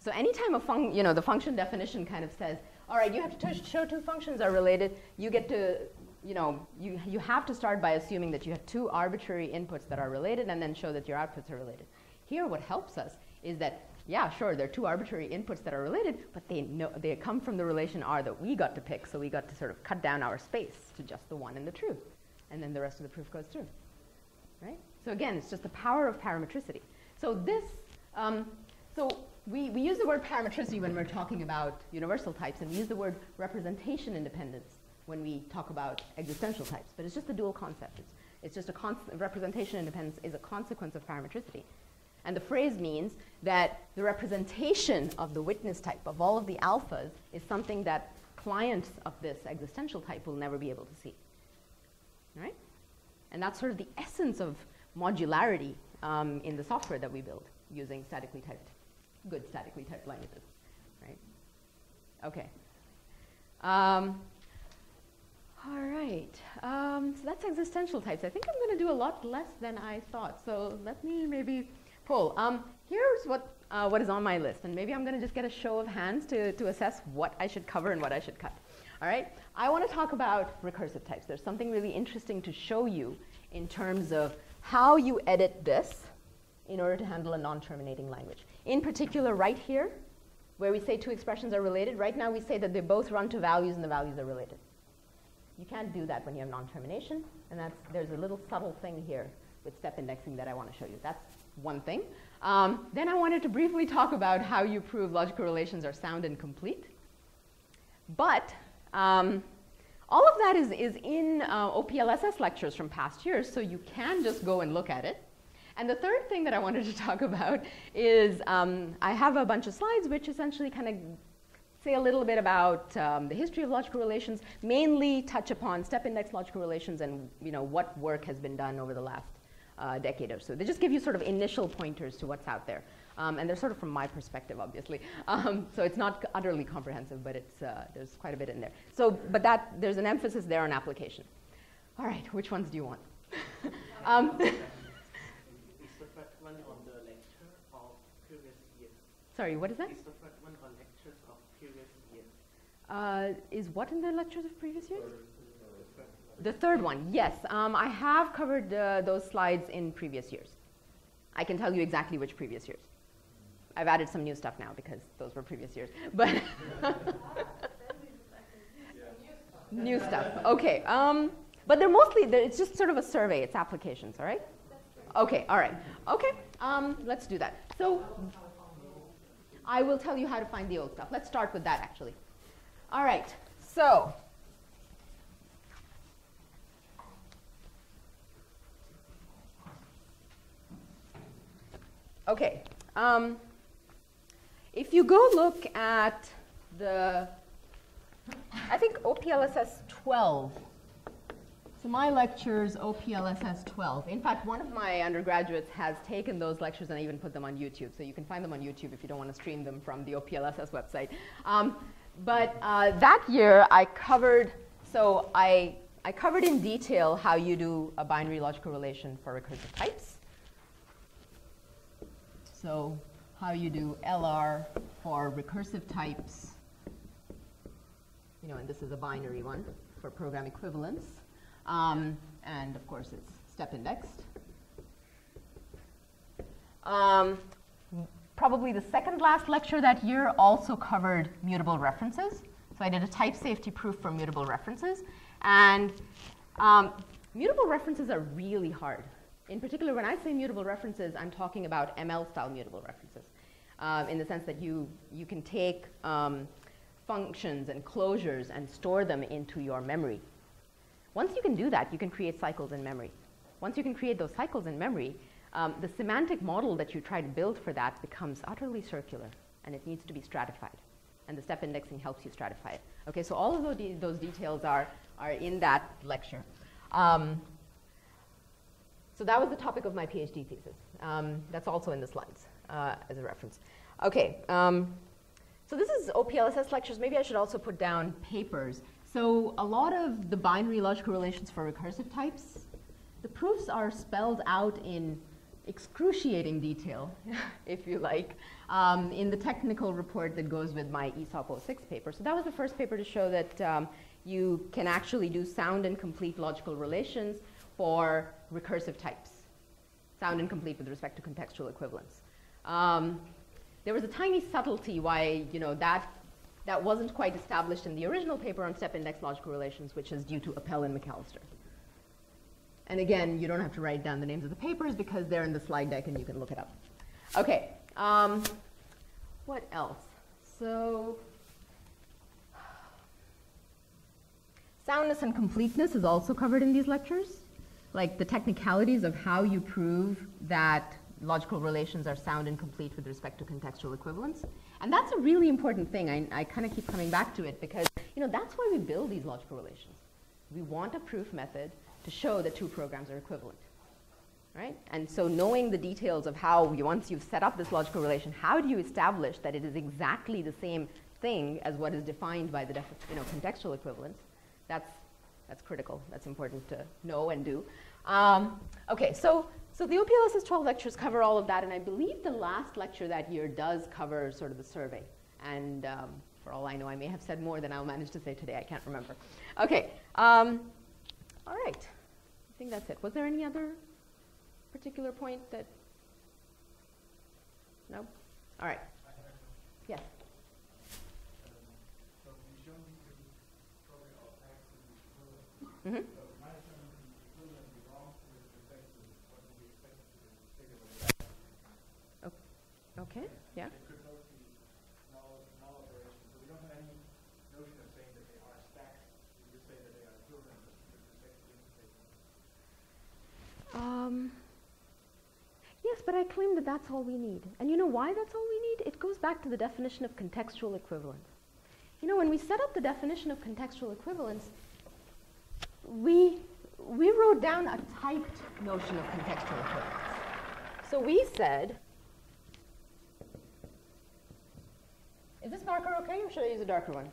So anytime a function, you know, the function definition kind of says, all right, you have to show two functions are related, you get to, you know, you, you have to start by assuming that you have two arbitrary inputs that are related and then show that your outputs are related. Here, what helps us is that, yeah, sure, there are two arbitrary inputs that are related, but they, know, they come from the relation R that we got to pick, so we got to sort of cut down our space to just the one and the true. And then the rest of the proof goes through, right? So again, it's just the power of parametricity. So this, um, so we, we use the word parametricity when we're talking about universal types, and we use the word representation independence when we talk about existential types. But it's just a dual concept. It's, it's just a representation independence is a consequence of parametricity. And the phrase means that the representation of the witness type, of all of the alphas, is something that clients of this existential type will never be able to see. Right? And that's sort of the essence of modularity um, in the software that we build using statically typed good statically typed languages, right? Okay. Um, all right. Um, so that's existential types. I think I'm going to do a lot less than I thought. So let me maybe pull. Um, here's what, uh, what is on my list. And maybe I'm going to just get a show of hands to, to assess what I should cover and what I should cut. All right. I want to talk about recursive types. There's something really interesting to show you in terms of how you edit this in order to handle a non-terminating language. In particular, right here, where we say two expressions are related, right now we say that they both run to values and the values are related. You can't do that when you have non-termination, and that's, there's a little subtle thing here with step indexing that I want to show you. That's one thing. Um, then I wanted to briefly talk about how you prove logical relations are sound and complete. But um, all of that is, is in uh, OPLSS lectures from past years, so you can just go and look at it. And the third thing that I wanted to talk about is um, I have a bunch of slides which essentially kind of say a little bit about um, the history of logical relations, mainly touch upon step index logical relations and you know, what work has been done over the last uh, decade or so. They just give you sort of initial pointers to what's out there. Um, and they're sort of from my perspective, obviously. Um, so it's not utterly comprehensive, but it's, uh, there's quite a bit in there. So, but that, there's an emphasis there on application. All right, which ones do you want? um, Sorry, what is that? Is the first one on lectures of previous years? Uh, is what in the lectures of previous years? The third one, yes. Um, I have covered uh, those slides in previous years. I can tell you exactly which previous years. I've added some new stuff now because those were previous years. But new stuff. Okay. Um, but they're mostly, they're, it's just sort of a survey. It's applications, all right? Okay, all right. Okay, um, let's do that. So I will tell you how to find the old stuff. Let's start with that, actually. All right, so Okay. Um, if you go look at the, I think OPLSS 12. So my lectures, OPLSS 12. In fact, one of my undergraduates has taken those lectures and even put them on YouTube. So you can find them on YouTube if you don't want to stream them from the OPLSS website. Um, but uh, that year I covered, so I, I covered in detail how you do a binary logical relation for recursive types. So how you do LR for recursive types, you know, and this is a binary one for program equivalence. Um, and of course, it's step indexed. Um, probably the second last lecture that year also covered mutable references. So I did a type safety proof for mutable references. And um, mutable references are really hard. In particular, when I say mutable references, I'm talking about ML-style mutable references, um, in the sense that you, you can take um, functions and closures and store them into your memory. Once you can do that, you can create cycles in memory. Once you can create those cycles in memory, um, the semantic model that you try to build for that becomes utterly circular, and it needs to be stratified. And the step indexing helps you stratify it. Okay, so all of those, de those details are, are in that lecture. Um, so that was the topic of my PhD thesis. Um, that's also in the slides uh, as a reference. Okay, um, so this is OPLSS lectures. Maybe I should also put down papers. So a lot of the binary logical relations for recursive types, the proofs are spelled out in excruciating detail, if you like, um, in the technical report that goes with my ESOP 06 paper. So that was the first paper to show that um, you can actually do sound and complete logical relations for recursive types. Sound and complete with respect to contextual equivalence. Um, there was a tiny subtlety why you know that that wasn't quite established in the original paper on step index logical relations, which is due to Appel and McAllester. And again, you don't have to write down the names of the papers because they're in the slide deck and you can look it up. Okay, um, what else? So, soundness and completeness is also covered in these lectures, like the technicalities of how you prove that logical relations are sound and complete with respect to contextual equivalence. And that's a really important thing. I, I kind of keep coming back to it because, you know, that's why we build these logical relations. We want a proof method to show that two programs are equivalent. Right? And so knowing the details of how, you, once you've set up this logical relation, how do you establish that it is exactly the same thing as what is defined by the you know, contextual equivalence? That's, that's critical. That's important to know and do. Um, okay, so so the OPLSS 12 lectures cover all of that, and I believe the last lecture that year does cover sort of the survey. And um, for all I know, I may have said more than I'll manage to say today. I can't remember. Okay. Um, all right. I think that's it. Was there any other particular point that? No? All right. Yes. Mm-hmm. Okay, yeah. It could both be null, null operations, but we don't have any notion of saying that they are stacked. We just say that they are equivalent with respect to the interface. Um, yes, but I claim that that's all we need. And you know why that's all we need? It goes back to the definition of contextual equivalence. You know, when we set up the definition of contextual equivalence, we, we wrote down a typed notion of contextual equivalence. So we said Is this marker okay, or should I use a darker one?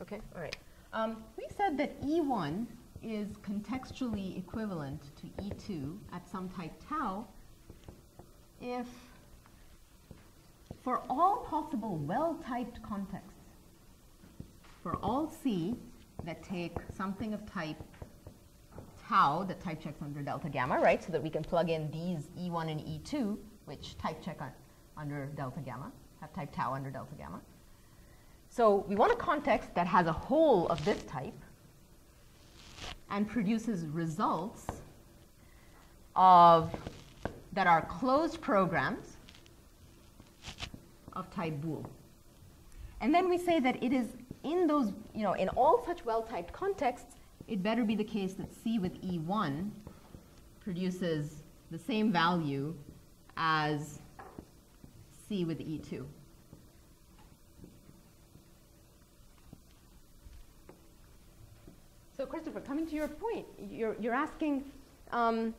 Okay, all right. Um, we said that E1 is contextually equivalent to E2 at some type tau if for all possible well-typed contexts, for all C that take something of type tau that type checks under delta gamma, right, so that we can plug in these E1 and E2, which type check under delta gamma, have type tau under delta gamma. So we want a context that has a hole of this type and produces results of that are closed programs of type bool. And then we say that it is in those, you know, in all such well-typed contexts, it better be the case that C with E1 produces the same value as C with E2. So Christopher, coming to your point, you're, you're asking, um,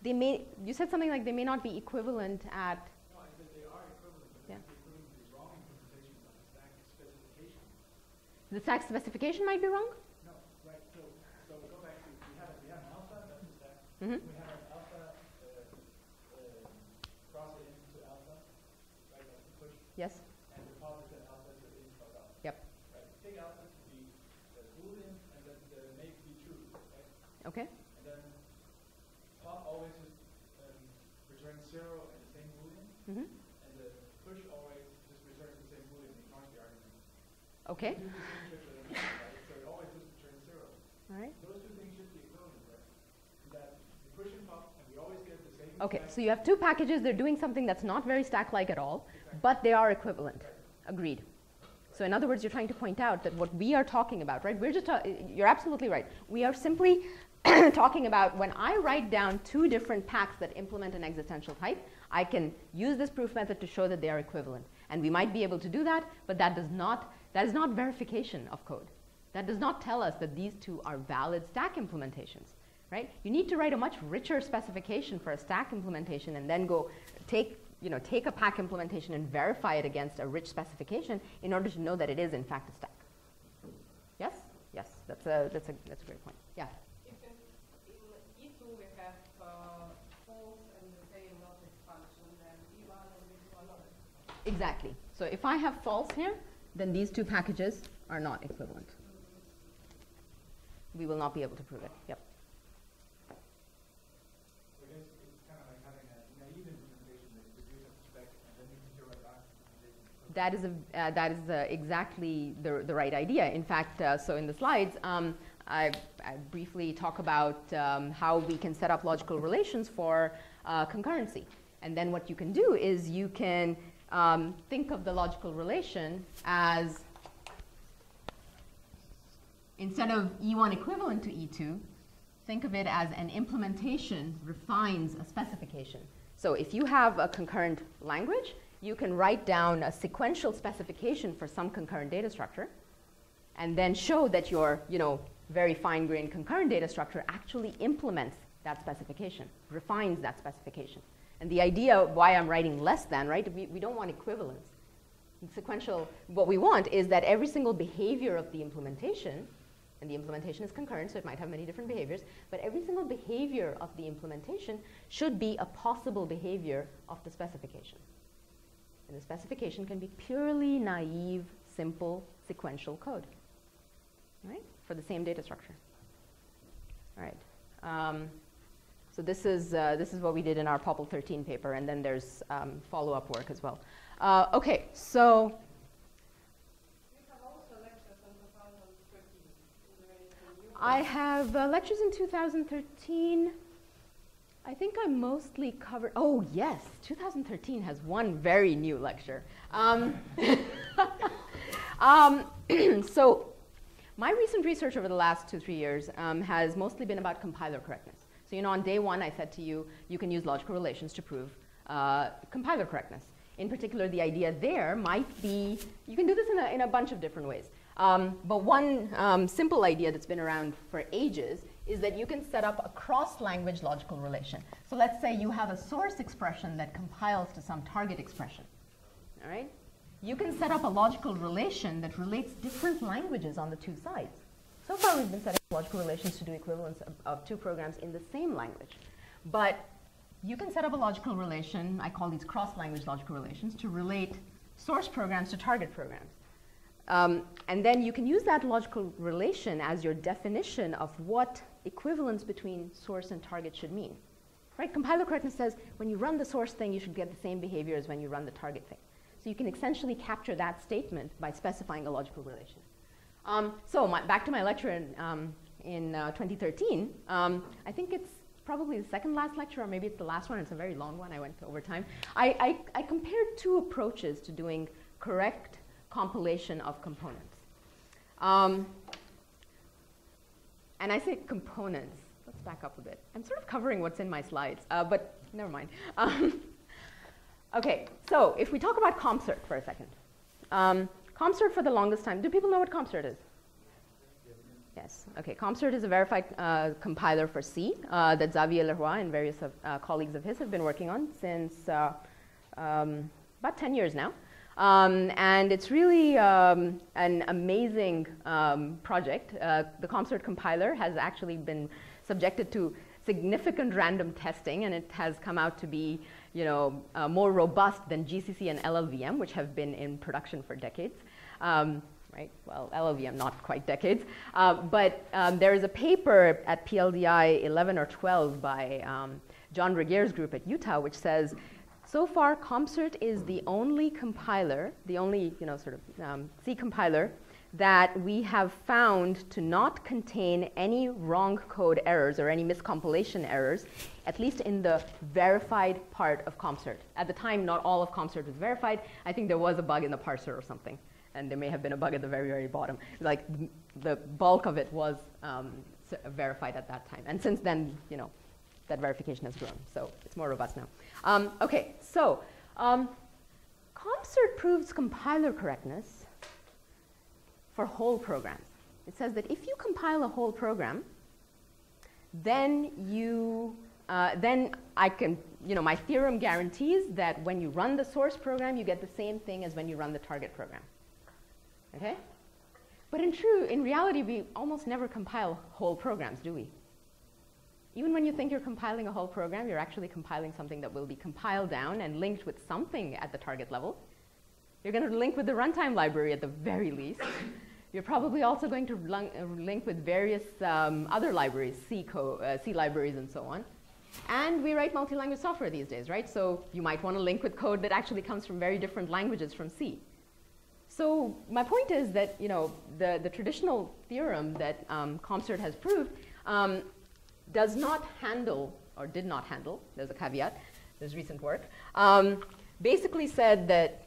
they may, you said something like they may not be equivalent at, No, I said they are equivalent, Yeah. the equivalent is wrong implementation of the stack specification. the stack specification might be wrong? No, right, so, so we go back to, we have, we have an alpha, that's the stack. Mm-hmm. We have an alpha, uh, uh, cross it into alpha, right, that's the push, Yes? and the positive alpha to the cross alpha. Yep. Right, take alpha to be the boolean, and then the make be true, right? Okay. And then pop always just, um, returns zero and the same boolean, Mm-hmm. and the push always just returns the same boolean, ignores the argument. Okay. Do same trick with the right? So it always just returns zero. All right. Those two things should be equivalent, right? That we push and pop, and we always get the same. Okay, so you have two packages, they're doing something that's not very stack-like at all, but they are equivalent. Agreed. So in other words, you're trying to point out that what we are talking about, right? We're just, you're absolutely right. We are simply talking about when I write down two different packs that implement an existential type, I can use this proof method to show that they are equivalent. And we might be able to do that, but that does not, that is not verification of code. That does not tell us that these two are valid stack implementations, right? You need to write a much richer specification for a stack implementation and then go take, you know, take a pack implementation and verify it against a rich specification in order to know that it is in fact a stack. Yes? Yes, that's a, that's a, that's a great point. Yeah. If in E2 we have uh, false and the same logic function, then E1 and E2 are not. Exactly. So if I have false here, then these two packages are not equivalent. We will not be able to prove it. Yep. So I guess it's kind of like having a naive implementation that you produce a spec, and then you can zero it back. That is, a, uh, that is uh, exactly the, the right idea. In fact, uh, so in the slides, um, I, I briefly talk about um, how we can set up logical relations for uh, concurrency. And then what you can do is you can um, think of the logical relation as instead of E1 equivalent to E2, think of it as an implementation refines a specification. So if you have a concurrent language, you can write down a sequential specification for some concurrent data structure and then show that your, you know, very fine-grained concurrent data structure actually implements that specification, refines that specification. And the idea why I'm writing less than, right, we, we don't want equivalence. In sequential, what we want is that every single behavior of the implementation, and the implementation is concurrent, so it might have many different behaviors, but every single behavior of the implementation should be a possible behavior of the specification. And the specification can be purely naive, simple, sequential code, right, for the same data structure. All right. Um, so this is, uh, this is what we did in our POPL 13 paper, and then there's um, follow-up work as well. Uh, okay, so We have also lectures on 2013. Is there anything new? I have uh, lectures in 2013. I think I mostly covered. Oh, yes, 2013 has one very new lecture. Um, um, so, my recent research over the last two, three years um, has mostly been about compiler correctness. So, you know, on day one, I said to you, you can use logical relations to prove uh, compiler correctness. In particular, the idea there might be you can do this in a, in a bunch of different ways. Um, but one um, simple idea that's been around for ages is that you can set up a cross-language logical relation. So let's say you have a source expression that compiles to some target expression. All right? You can set up a logical relation that relates different languages on the two sides. So far, we've been setting logical relations to do equivalence of, of two programs in the same language. But you can set up a logical relation, I call these cross-language logical relations, to relate source programs to target programs. Um, and then you can use that logical relation as your definition of what equivalence between source and target should mean. Right? Compiler correctness says when you run the source thing, you should get the same behavior as when you run the target thing. So you can essentially capture that statement by specifying a logical relation. Um, so my, back to my lecture in, um, in uh, 2013. Um, I think it's probably the second last lecture, or maybe it's the last one. It's a very long one. I went over time. I, I, I compared two approaches to doing correct compilation of components. Um, and I say components. Let's back up a bit. I'm sort of covering what's in my slides, uh, but never mind. Um, okay, so if we talk about CompCert for a second. Um, CompCert for the longest time, do people know what CompCert is? Yes. Okay. CompCert is a verified uh, compiler for C uh, that Xavier Leroy and various of, uh, colleagues of his have been working on since uh, um, about 10 years now. Um, and it's really um, an amazing um, project. Uh, the CompCert compiler has actually been subjected to significant random testing, and it has come out to be, you know, uh, more robust than GCC and LLVM, which have been in production for decades. Um, right? Well, LLVM, not quite decades. Uh, but um, there is a paper at PLDI 11 or 12 by um, John Regehr's group at Utah, which says, so far, CompCert is the only compiler, the only, you know, sort of um, C compiler that we have found to not contain any wrong code errors or any miscompilation errors, at least in the verified part of CompCert. At the time, not all of CompCert was verified. I think there was a bug in the parser or something and there may have been a bug at the very, very bottom. Like the bulk of it was um, verified at that time. And since then, you know, that verification has grown. So it's more robust now. Um, okay, so um, CompCert proves compiler correctness for whole programs. It says that if you compile a whole program, then you, uh, then I can, you know, my theorem guarantees that when you run the source program, you get the same thing as when you run the target program. Okay? But in true, in reality, we almost never compile whole programs, do we? Even when you think you're compiling a whole program, you're actually compiling something that will be compiled down and linked with something at the target level. You're going to link with the runtime library at the very least. You're probably also going to uh, link with various um, other libraries, C, uh, C libraries and so on. And we write multi-language software these days, right? So you might want to link with code that actually comes from very different languages from C. So my point is that you know the, the traditional theorem that um, CompCert has proved um, does not handle or did not handle. There's a caveat. There's recent work. Um, basically said that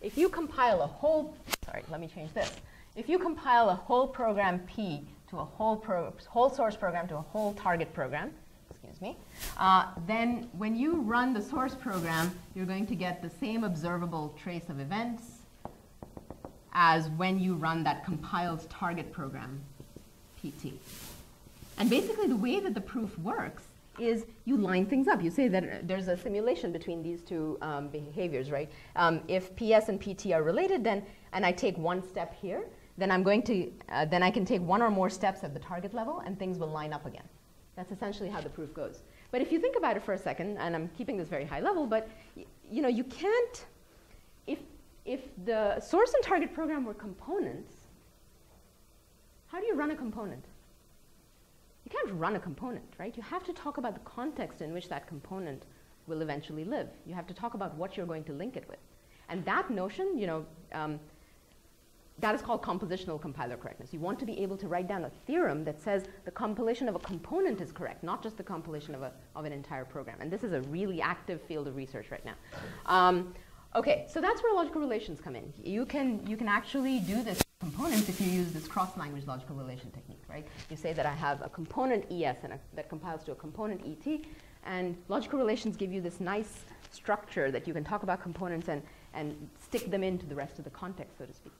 if you compile a whole sorry, let me change this. If you compile a whole program P to a whole pro, whole source program to a whole target program, excuse me, uh, then when you run the source program, you're going to get the same observable trace of events as when you run that compiled target program, PT. And basically, the way that the proof works is you line things up. You say that there's a simulation between these two um, behaviors, right? Um, if PS and PT are related, then and I take one step here, then I'm going to uh, then I can take one or more steps at the target level, and things will line up again. That's essentially how the proof goes. But if you think about it for a second, and I'm keeping this very high level, but you know you can't if the source and target program were components, how do you run a component? You can't run a component, right? You have to talk about the context in which that component will eventually live. You have to talk about what you're going to link it with. And that notion, you know, um, that is called compositional compiler correctness. You want to be able to write down a theorem that says the compilation of a component is correct, not just the compilation of, a, of an entire program. And this is a really active field of research right now. Um, Okay, so that's where logical relations come in. You can, you can actually do this components if you use this cross-language logical relation technique, right? You say that I have a component ES and a, that compiles to a component ET, and logical relations give you this nice structure that you can talk about components and, and stick them into the rest of the context, so to speak.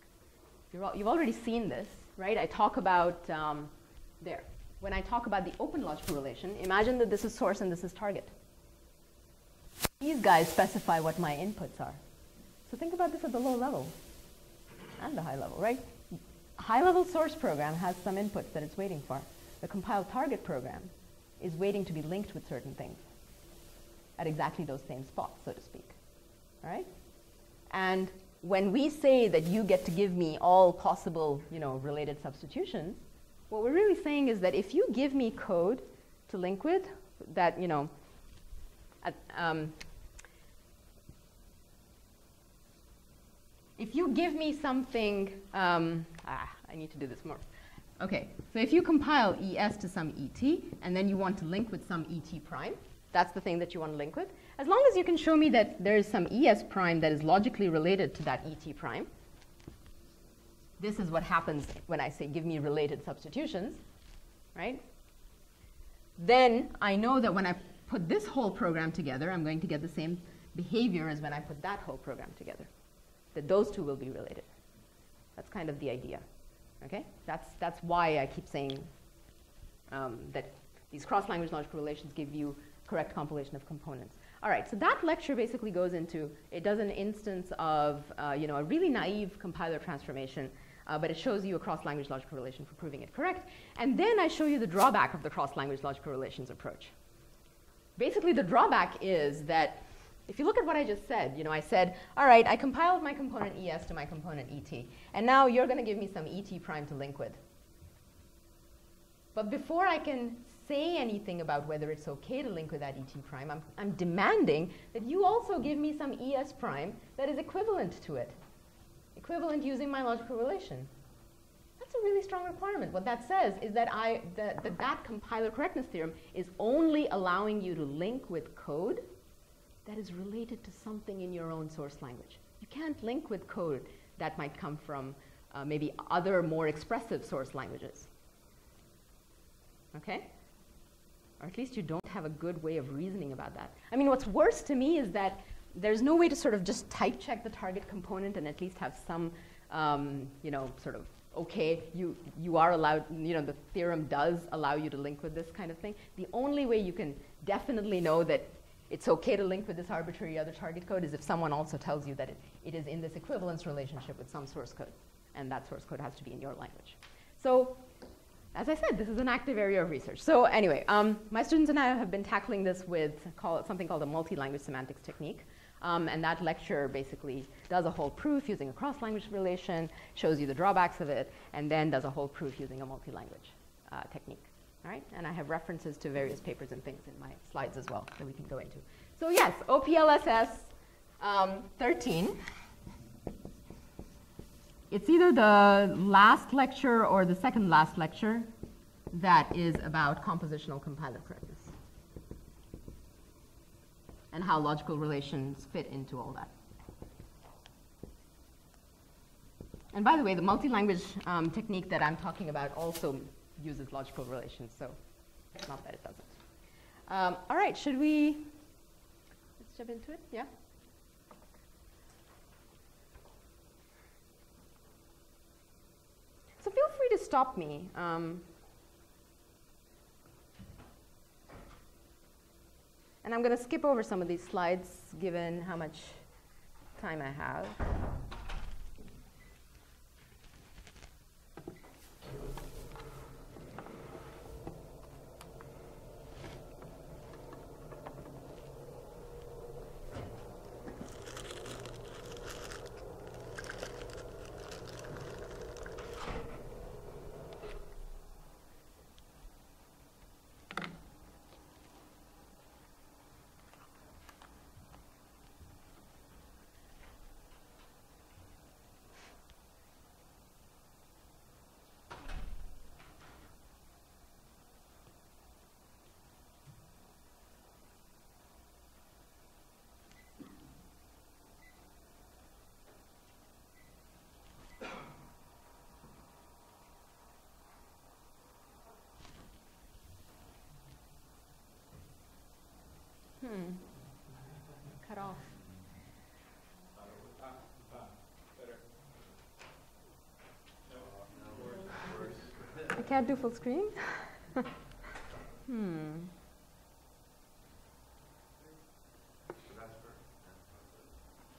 you have already seen this, right? I talk about um, there. When I talk about the open logical relation, imagine that this is source and this is target. These guys specify what my inputs are. So think about this at the low level and the high level, right? High level source program has some inputs that it's waiting for. The compiled target program is waiting to be linked with certain things at exactly those same spots, so to speak. All right? And when we say that you get to give me all possible, you know, related substitutions, what we're really saying is that if you give me code to link with that, you know, um, if you give me something, um, ah, I need to do this more. Okay, so if you compile ES to some ET, and then you want to link with some ET prime, that's the thing that you want to link with. As long as you can show me that there is some ES prime that is logically related to that ET prime, this is what happens when I say give me related substitutions, right? Then I know that when I put this whole program together, I'm going to get the same behavior as when I put that whole program together that those two will be related. That's kind of the idea. Okay? That's, that's why I keep saying um, that these cross-language logical relations give you correct compilation of components. All right, so that lecture basically goes into, it does an instance of, uh, you know, a really naive compiler transformation, uh, but it shows you a cross-language logical relation for proving it correct. And then I show you the drawback of the cross-language logical relations approach. Basically, the drawback is that if you look at what I just said, you know, I said, all right, I compiled my component ES to my component ET, and now you're going to give me some ET prime to link with. But before I can say anything about whether it's okay to link with that ET prime, I'm, I'm demanding that you also give me some ES prime that is equivalent to it, equivalent using my logical relation. That's a really strong requirement. What that says is that, I, that, that, that compiler correctness theorem is only allowing you to link with code that is related to something in your own source language. You can't link with code that might come from uh, maybe other more expressive source languages. Okay? Or at least you don't have a good way of reasoning about that. I mean, what's worse to me is that there's no way to sort of just type check the target component and at least have some, um, you know, sort of, okay, you, you are allowed, you know, the theorem does allow you to link with this kind of thing. The only way you can definitely know that it's okay to link with this arbitrary other target code is if someone also tells you that it, it is in this equivalence relationship with some source code. And that source code has to be in your language. So as I said, this is an active area of research. So anyway, um, my students and I have been tackling this with call something called a multi-language semantics technique. Um, and that lecture basically does a whole proof using a cross-language relation, shows you the drawbacks of it, and then does a whole proof using a multi-language uh, technique. All right? And I have references to various papers and things in my slides as well that we can go into. So yes, OPLSS um, 13. It's either the last lecture or the second last lecture that is about compositional compiler correctness and how logical relations fit into all that. And by the way, the multi-language um, technique that I'm talking about also uses logical relations, so it's not that it doesn't. Um, all right, should we, let's jump into it, yeah? So feel free to stop me. Um, and I'm going to skip over some of these slides given how much time I have. Hmm. Cut off. I can't do full screen? hmm.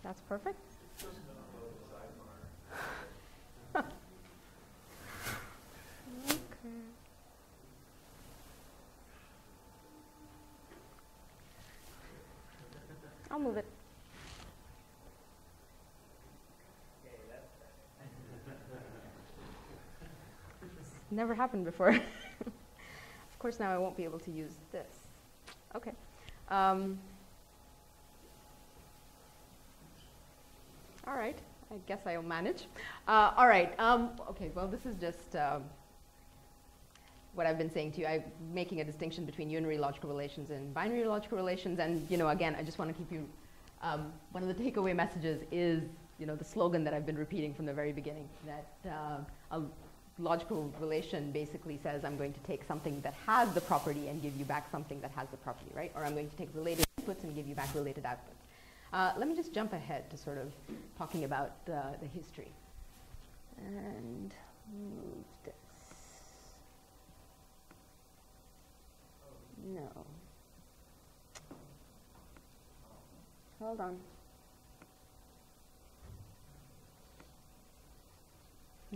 That's perfect. okay. I'll move it. Never happened before. of course, now I won't be able to use this. Okay. Um, all right. I guess I'll manage. Uh, all right. Um, okay. Well, this is just um, what I've been saying to you. I'm making a distinction between unary logical relations and binary logical relations. And you know, again, I just want to keep you. Um, one of the takeaway messages is, you know, the slogan that I've been repeating from the very beginning that uh, logical relation basically says I'm going to take something that has the property and give you back something that has the property, right? Or I'm going to take related inputs and give you back related outputs. Uh, let me just jump ahead to sort of talking about uh, the history. And move this. No. Hold on.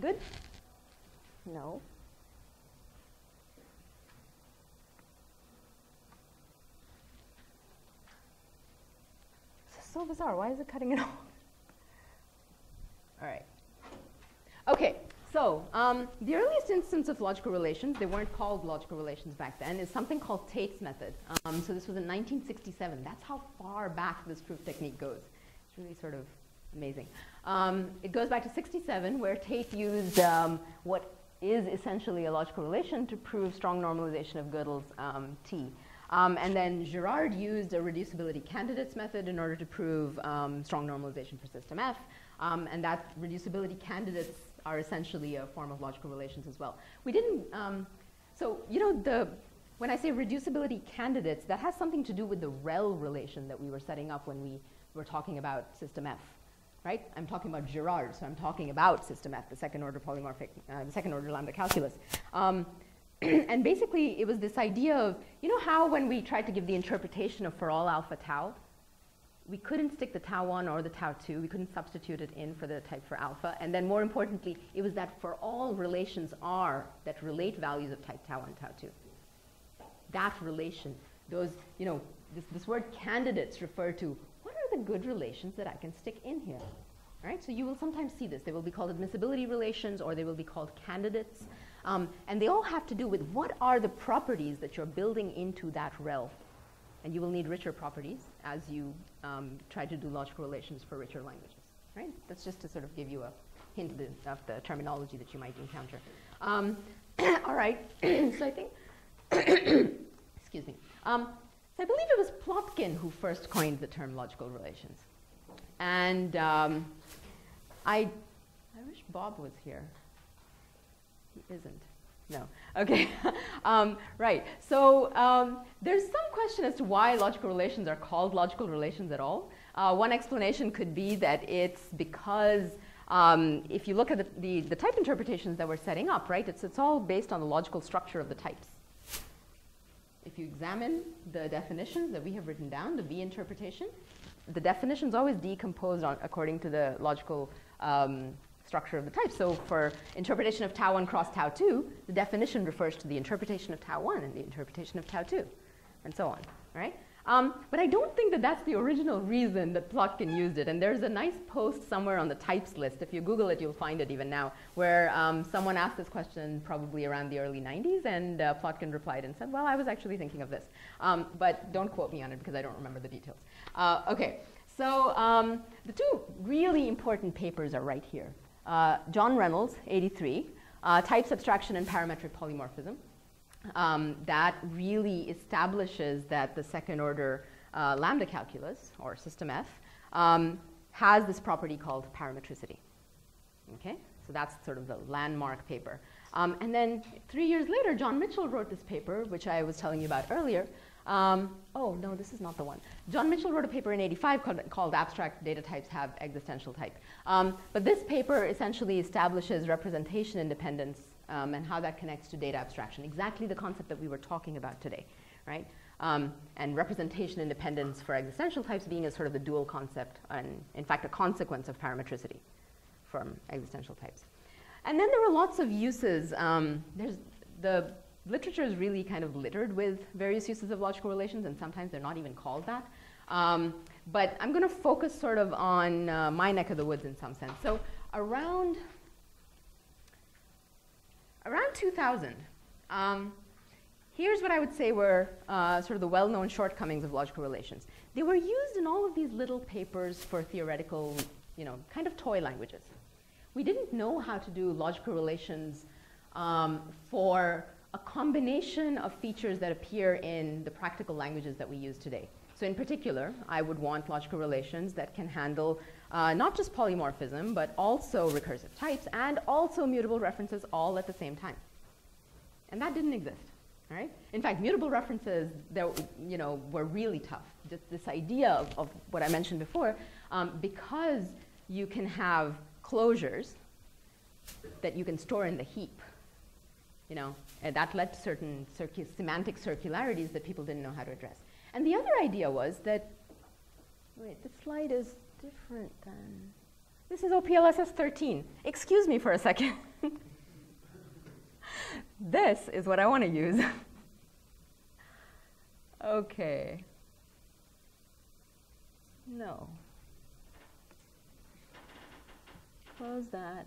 Good? No. This is so bizarre. Why is it cutting it off? All right. Okay, so um, the earliest instance of logical relations, they weren't called logical relations back then, is something called Tait's method. Um, so this was in 1967. That's how far back this proof technique goes. It's really sort of amazing. Um, it goes back to 67, where Tait used um, what is essentially a logical relation to prove strong normalization of Gödel's um, T. Um, and then Girard used a reducibility candidates method in order to prove um, strong normalization for system F. Um, and that reducibility candidates are essentially a form of logical relations as well. We didn't, um, so you know, the, when I say reducibility candidates, that has something to do with the REL relation that we were setting up when we were talking about system F right? I'm talking about Girard, so I'm talking about system F, the second order polymorphic, uh, the second order lambda calculus. Um, and basically, it was this idea of, you know how when we tried to give the interpretation of for all alpha tau, we couldn't stick the tau 1 or the tau 2, we couldn't substitute it in for the type for alpha, and then more importantly, it was that for all relations R that relate values of type tau 1, tau 2. That relation, those, you know, this, this word candidates refer to the good relations that I can stick in here. Right, so you will sometimes see this. They will be called admissibility relations or they will be called candidates. Um, and they all have to do with what are the properties that you're building into that rel. And you will need richer properties as you um, try to do logical relations for richer languages. Right? That's just to sort of give you a hint of the, of the terminology that you might encounter. Um, all right, so I think, excuse me. I believe it was Plotkin who first coined the term logical relations. And um, I, I wish Bob was here. He isn't. No. Okay. um, right. So um, there's some question as to why logical relations are called logical relations at all. Uh, one explanation could be that it's because um, if you look at the, the, the, type interpretations that we're setting up, right, it's, it's all based on the logical structure of the types if you examine the definitions that we have written down, the V interpretation, the definitions always decomposed on, according to the logical um, structure of the type. So for interpretation of tau 1 cross tau 2, the definition refers to the interpretation of tau 1 and the interpretation of tau 2, and so on, right? Um, but I don't think that that's the original reason that Plotkin used it. And there's a nice post somewhere on the types list. If you Google it, you'll find it even now, where um, someone asked this question probably around the early 90s, and uh, Plotkin replied and said, well, I was actually thinking of this. Um, but don't quote me on it because I don't remember the details. Uh, okay, so um, the two really important papers are right here. Uh, John Reynolds, 83, uh, Types Abstraction and Parametric Polymorphism um, that really establishes that the second order uh, lambda calculus, or system F, um, has this property called parametricity. Okay, so that's sort of the landmark paper. Um, and then three years later, John Mitchell wrote this paper, which I was telling you about earlier. Um, oh, no, this is not the one. John Mitchell wrote a paper in 85 called, called Abstract Data Types Have Existential Type. Um, but this paper essentially establishes representation independence um, and how that connects to data abstraction. Exactly the concept that we were talking about today, right? Um, and representation independence for existential types being a sort of the dual concept, and in fact, a consequence of parametricity from existential types. And then there were lots of uses. Um, there's the literature is really kind of littered with various uses of logical relations, and sometimes they're not even called that. Um, but I'm going to focus sort of on uh, my neck of the woods in some sense. So around around 2000, um, here's what I would say were uh, sort of the well-known shortcomings of logical relations. They were used in all of these little papers for theoretical, you know, kind of toy languages. We didn't know how to do logical relations um, for a combination of features that appear in the practical languages that we use today. So in particular, I would want logical relations that can handle uh, not just polymorphism, but also recursive types and also mutable references all at the same time. And that didn't exist. Right? In fact, mutable references that, you know, were really tough. Just this idea of, of what I mentioned before, um, because you can have closures, that you can store in the heap. You know, and that led to certain circu- semantic circularities that people didn't know how to address. And the other idea was that, wait, the slide is different than, this is OPLSS 13. Excuse me for a second. this is what I want to use. okay. No. Close that.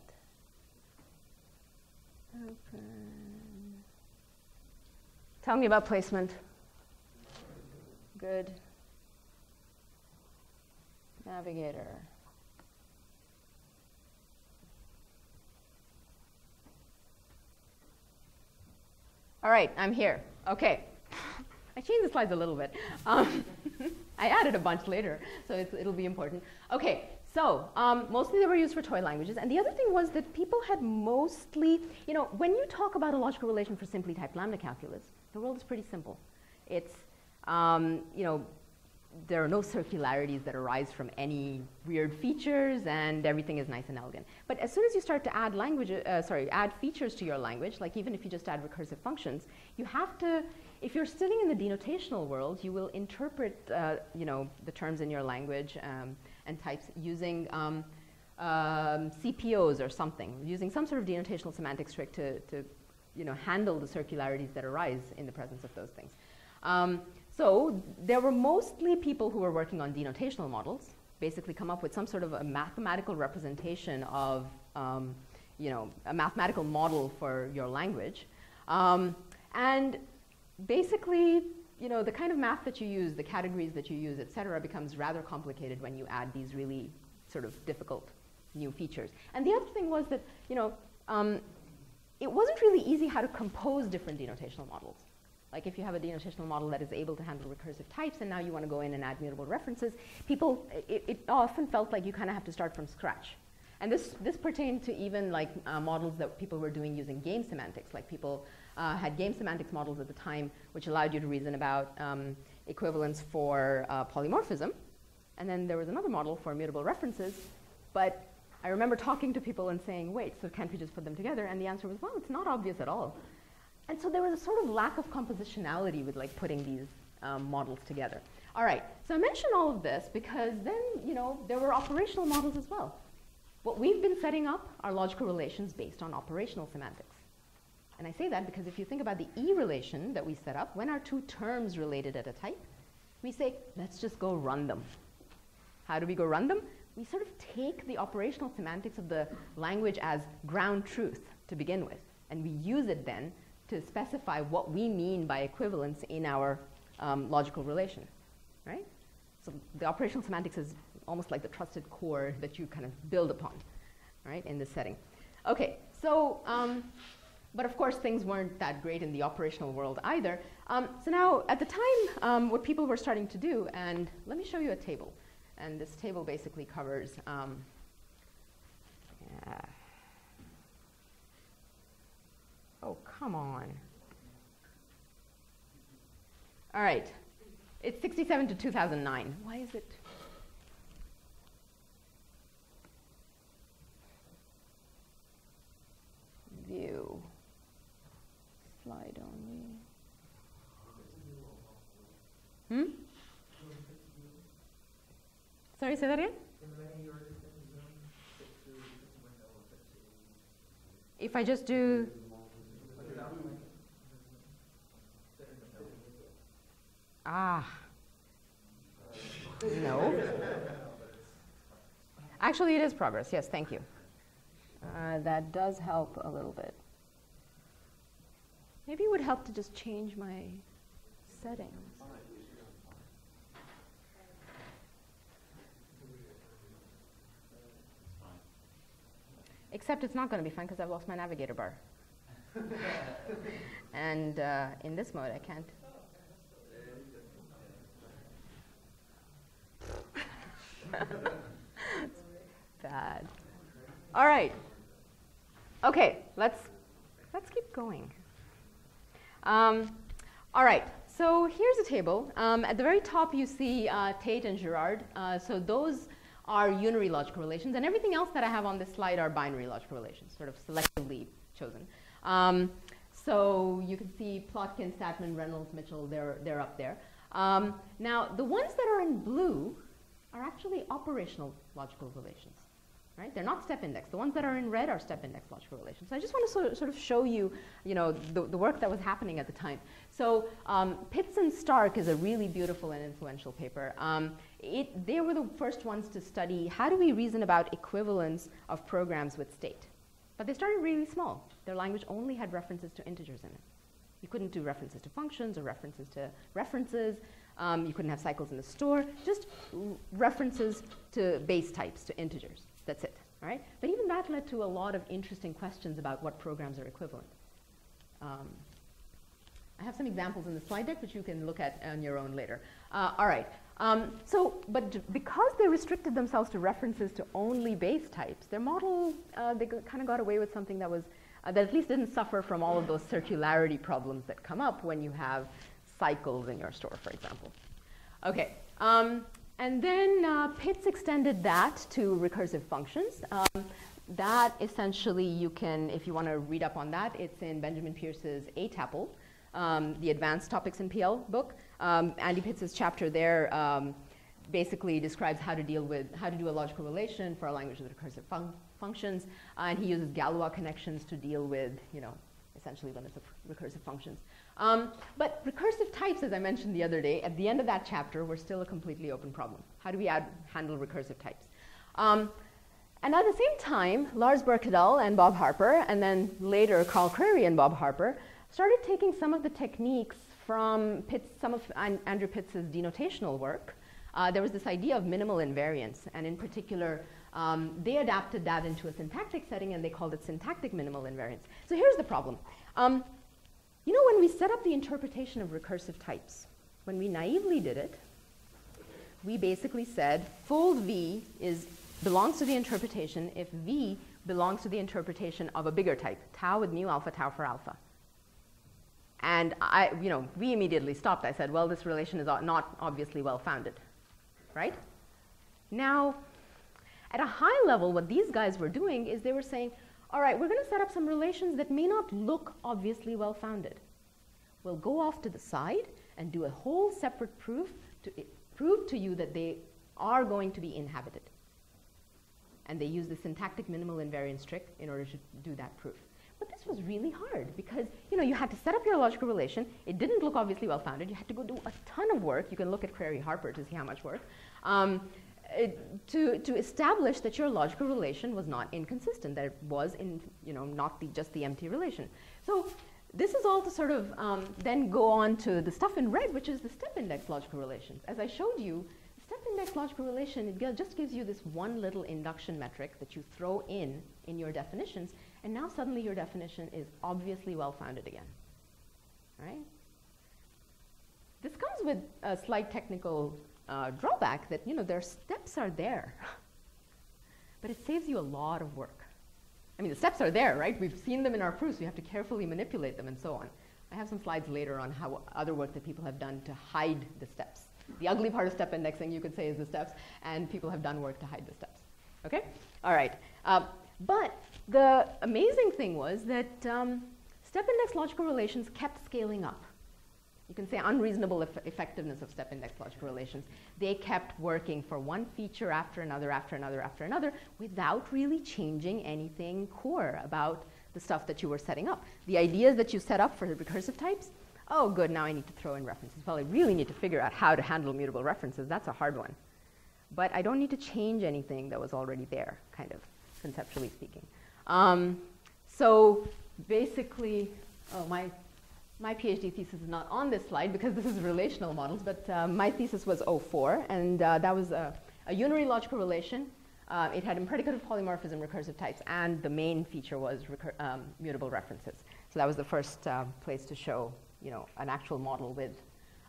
Open. Tell me about placement. Good. Navigator. All right, I'm here. Okay. I changed the slides a little bit. Um, I added a bunch later, so it'll be important. Okay, so um, mostly they were used for toy languages. And the other thing was that people had mostly, you know, when you talk about a logical relation for simply typed lambda calculus, the world is pretty simple. It's, um, you know, there are no circularities that arise from any weird features and everything is nice and elegant. But as soon as you start to add language, uh, sorry, add features to your language, like even if you just add recursive functions, you have to, if you're sitting in the denotational world, you will interpret, uh, you know, the terms in your language um, and types using um, um, CPOs or something, using some sort of denotational semantics trick to, to, you know, handle the circularities that arise in the presence of those things. So there were mostly people who were working on denotational models, basically come up with some sort of a mathematical representation of, um, you know, a mathematical model for your language. Um, and basically, you know, the kind of math that you use, the categories that you use, et cetera, becomes rather complicated when you add these really sort of difficult new features. And the other thing was that, you know, um, it wasn't really easy how to compose different denotational models. Like if you have a denotational model that is able to handle recursive types and now you want to go in and add mutable references, people, it, it often felt like you kind of have to start from scratch. And this, this pertained to even like uh, models that people were doing using game semantics. Like people uh, had game semantics models at the time which allowed you to reason about um, equivalence for uh, polymorphism. And then there was another model for mutable references. But I remember talking to people and saying, wait, so can't we just put them together? And the answer was, well, it's not obvious at all. And so there was a sort of lack of compositionality with like putting these um, models together. All right, so I mention all of this because then, you know, there were operational models as well. What we've been setting up are logical relations based on operational semantics. And I say that because if you think about the E relation that we set up, when are two terms related at a type? We say, let's just go run them. How do we go run them? We sort of take the operational semantics of the language as ground truth to begin with, and we use it then to specify what we mean by equivalence in our um, logical relation, right? So the operational semantics is almost like the trusted core that you kind of build upon, right, in this setting. Okay, so, um, but of course things weren't that great in the operational world either. Um, so now, at the time, um, what people were starting to do, and let me show you a table. And this table basically covers, um, yeah. Oh, come on. All right. It's 67 to 2009. Why is it? View. Slide only. Hmm? Sorry, say that again? If I just do Ah. No. Actually, it is progress. Yes, thank you. Uh, that does help a little bit. Maybe it would help to just change my settings. Except it's not going to be fun because I've lost my navigator bar. and uh, in this mode, I can't. Bad. All right. Okay, let's let's keep going. Um, all right. So here's a table. Um, at the very top, you see uh, Tait and Girard. Uh, so those are unary logical relations, and everything else that I have on this slide are binary logical relations, sort of selectively chosen. Um, so you can see Plotkin, Statman, Reynolds, Mitchell, they're, they're up there. Um, now, the ones that are in blue are actually operational logical relations. Right? They're not step index. The ones that are in red are step index logical relations. So I just want to sort of, sort of show you, you know, the, the, work that was happening at the time. So um, Pitts and Stark is a really beautiful and influential paper. Um, it, they were the first ones to study how do we reason about equivalence of programs with state. But they started really small. Their language only had references to integers in it. You couldn't do references to functions or references to references. Um, you couldn't have cycles in the store. Just references to base types, to integers. That's it. All right? But even that led to a lot of interesting questions about what programs are equivalent. Um, I have some examples in the slide deck, which you can look at on your own later. Uh, all right. Um, so, but because they restricted themselves to references to only base types, their model, uh, they kind of got away with something that was, uh, that at least didn't suffer from all of those circularity problems that come up when you have cycles in your store, for example. Okay, um, and then uh, Pitts extended that to recursive functions. Um, that essentially you can, if you want to read up on that, it's in Benjamin Pierce's ATAPL, um, the Advanced Topics in PL book. Um, Andy Pitts's chapter there um, basically describes how to deal with, how to do a logical relation for a language with recursive fun functions. Uh, and he uses Galois connections to deal with, you know, essentially limits of recursive functions. Um, but recursive types, as I mentioned the other day, at the end of that chapter, were still a completely open problem. How do we add, handle recursive types? Um, and at the same time, Lars Birkedal and Bob Harper, and then later Karl Crary and Bob Harper, started taking some of the techniques from Pitts, some of Andrew Pitts's denotational work. Uh, there was this idea of minimal invariance, and in particular, um, they adapted that into a syntactic setting and they called it syntactic minimal invariance. So here's the problem. Um, you know, when we set up the interpretation of recursive types, when we naively did it, we basically said fold V is, belongs to the interpretation if V belongs to the interpretation of a bigger type, tau with mu alpha, tau for alpha. And I, you know, we immediately stopped. I said, well, this relation is not obviously well founded, right? Now, at a high level, what these guys were doing is they were saying, all right, we're going to set up some relations that may not look obviously well founded. We'll go off to the side and do a whole separate proof to prove to you that they are going to be inhabited. And they use the syntactic minimal invariance trick in order to do that proof. But this was really hard because you know you had to set up your logical relation. It didn't look obviously well founded. You had to go do a ton of work. You can look at Crary Harper to see how much work. Um, to, to establish that your logical relation was not inconsistent, that it was in, you know, not the, just the empty relation. So this is all to sort of um, then go on to the stuff in red, which is the step index logical relations. As I showed you, step index logical relation, it just gives you this one little induction metric that you throw in in your definitions, and now suddenly your definition is obviously well-founded again, right? This comes with a slight technical uh, drawback that, you know, their steps are there, but it saves you a lot of work. I mean, the steps are there, right? We've seen them in our proofs. We have to carefully manipulate them and so on. I have some slides later on how other work that people have done to hide the steps. The ugly part of step indexing, you could say, is the steps, and people have done work to hide the steps. Okay? All right. Uh, but the amazing thing was that um, step index logical relations kept scaling up. You can say unreasonable eff effectiveness of step index logical relations. They kept working for one feature after another, after another, after another, without really changing anything core about the stuff that you were setting up. The ideas that you set up for the recursive types, oh, good, now I need to throw in references. Well, I really need to figure out how to handle mutable references. That's a hard one. But I don't need to change anything that was already there, kind of, conceptually speaking. Um, so basically, oh, my, my PhD thesis is not on this slide because this is relational models, but uh, my thesis was 04, and uh, that was a, a, unary logical relation. Uh, it had impredicative polymorphism recursive types, and the main feature was um, mutable references. So that was the first uh, place to show you know, an actual model with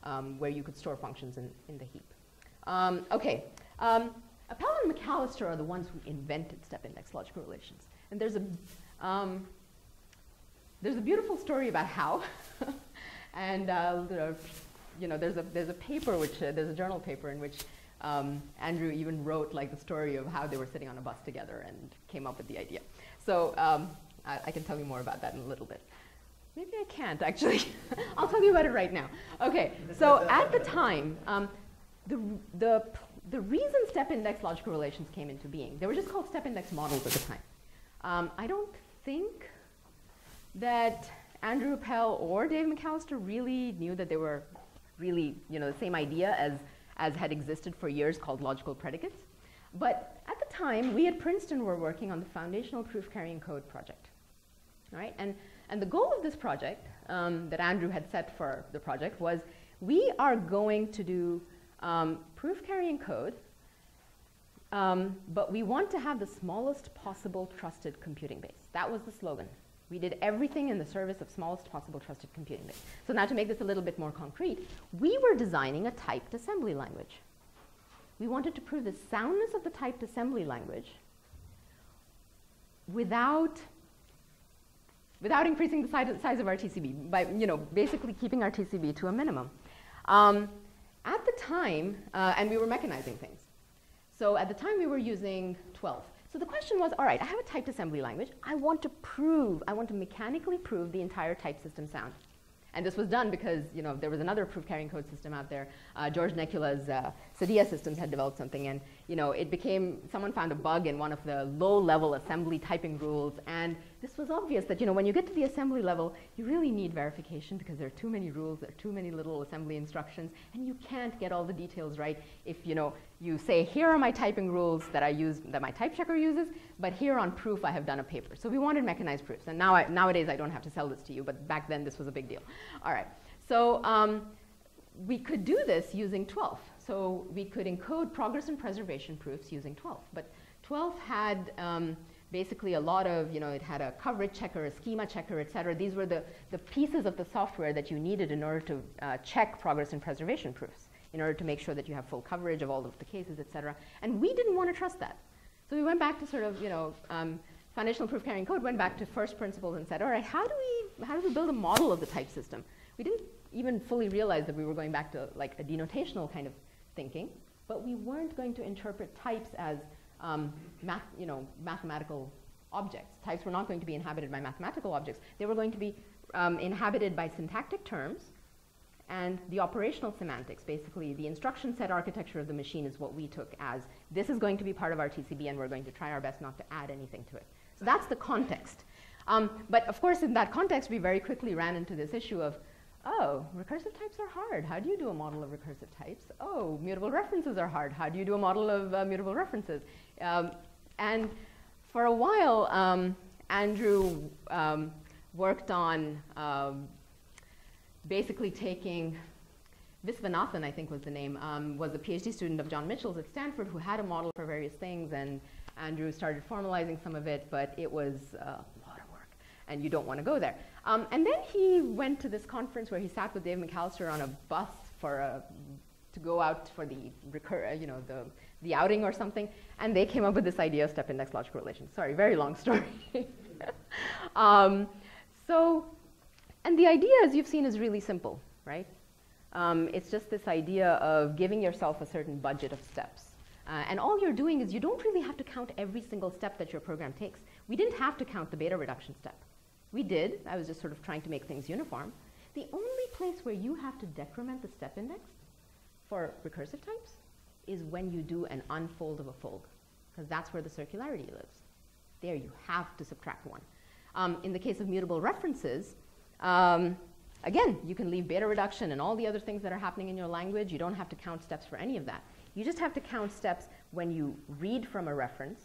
um, where you could store functions in, in the heap. Um, okay, um, Appel and McAllester are the ones who invented step index logical relations. And there's a, um, there's a beautiful story about how. and uh, you know, there's a, there's a paper, which, uh, there's a journal paper in which um, Andrew even wrote like the story of how they were sitting on a bus together and came up with the idea. So um, I, I can tell you more about that in a little bit. Maybe I can't actually. I'll tell you about it right now. Okay, so at the time, um, the, the, the reason step index logical relations came into being, they were just called step index models at the time. Um, I don't think that Andrew Appel or Dave McAllester really knew that they were really, you know, the same idea as, as had existed for years called logical predicates. But at the time, we at Princeton were working on the foundational proof carrying code project. Right? And and the goal of this project um, that Andrew had set for the project was we are going to do um, proof carrying code, um, but we want to have the smallest possible trusted computing base. That was the slogan. We did everything in the service of smallest possible trusted computing base. So now to make this a little bit more concrete, we were designing a typed assembly language. We wanted to prove the soundness of the typed assembly language without without increasing the size of our TCB, by you know, basically keeping our TCB to a minimum. Um, at the time, uh, and we were mechanizing things. So at the time we were using Twelf. So the question was, all right, I have a typed assembly language. I want to prove, I want to mechanically prove the entire type system sound. And this was done because you know there was another proof carrying code system out there. Uh, George Necula's uh, Cedilla systems had developed something, and you know it became someone found a bug in one of the low-level assembly typing rules, and this was obvious that you know when you get to the assembly level, you really need verification because there are too many rules, there are too many little assembly instructions, and you can't get all the details right if you know you say here are my typing rules that I use that my type checker uses, but here on proof I have done a paper. So we wanted mechanized proofs, and now I, nowadays I don't have to sell this to you, but back then this was a big deal. All right, so um, we could do this using Twelf. So we could encode progress and preservation proofs using Twelf, but Twelf had um, basically a lot of, you know, it had a coverage checker, a schema checker, et cetera. These were the, the pieces of the software that you needed in order to uh, check progress and preservation proofs, in order to make sure that you have full coverage of all of the cases, et cetera. And we didn't want to trust that. So we went back to sort of, you know, um, foundational proof carrying code, went back to first principles and said, all right, how do we, how do we build a model of the type system? We didn't even fully realize that we were going back to like a denotational kind of thinking, but we weren't going to interpret types as um, math, you know, mathematical objects. Types were not going to be inhabited by mathematical objects. They were going to be um, inhabited by syntactic terms and the operational semantics, basically the instruction set architecture of the machine is what we took as this is going to be part of our TCB and we're going to try our best not to add anything to it. So that's the context. Um, but of course, in that context, we very quickly ran into this issue of Oh, recursive types are hard. How do you do a model of recursive types? Oh, mutable references are hard. How do you do a model of uh, mutable references? Um, and for a while, um, Andrew um, worked on um, basically taking Viswanathan, I think was the name, um, was a PhD student of John Mitchell's at Stanford who had a model for various things, and Andrew started formalizing some of it, but it was uh, and you don't want to go there. Um, and then he went to this conference where he sat with Dave McAllester on a bus for a, to go out for the recur, you know, the, the outing or something, and they came up with this idea of step index logical relations. Sorry, very long story. um, so, and the idea, as you've seen, is really simple, right? Um, it's just this idea of giving yourself a certain budget of steps. Uh, and all you're doing is you don't really have to count every single step that your program takes. We didn't have to count the beta reduction step. We did. I was just sort of trying to make things uniform. The only place where you have to decrement the step index for recursive types is when you do an unfold of a fold, because that's where the circularity lives. There you have to subtract one. Um, in the case of mutable references, um, again, you can leave beta reduction and all the other things that are happening in your language. You don't have to count steps for any of that. You just have to count steps when you read from a reference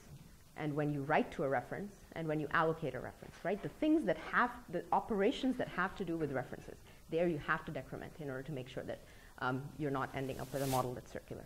and when you write to a reference and when you allocate a reference, right? The things that have, the operations that have to do with references, there you have to decrement in order to make sure that um, you're not ending up with a model that's circular.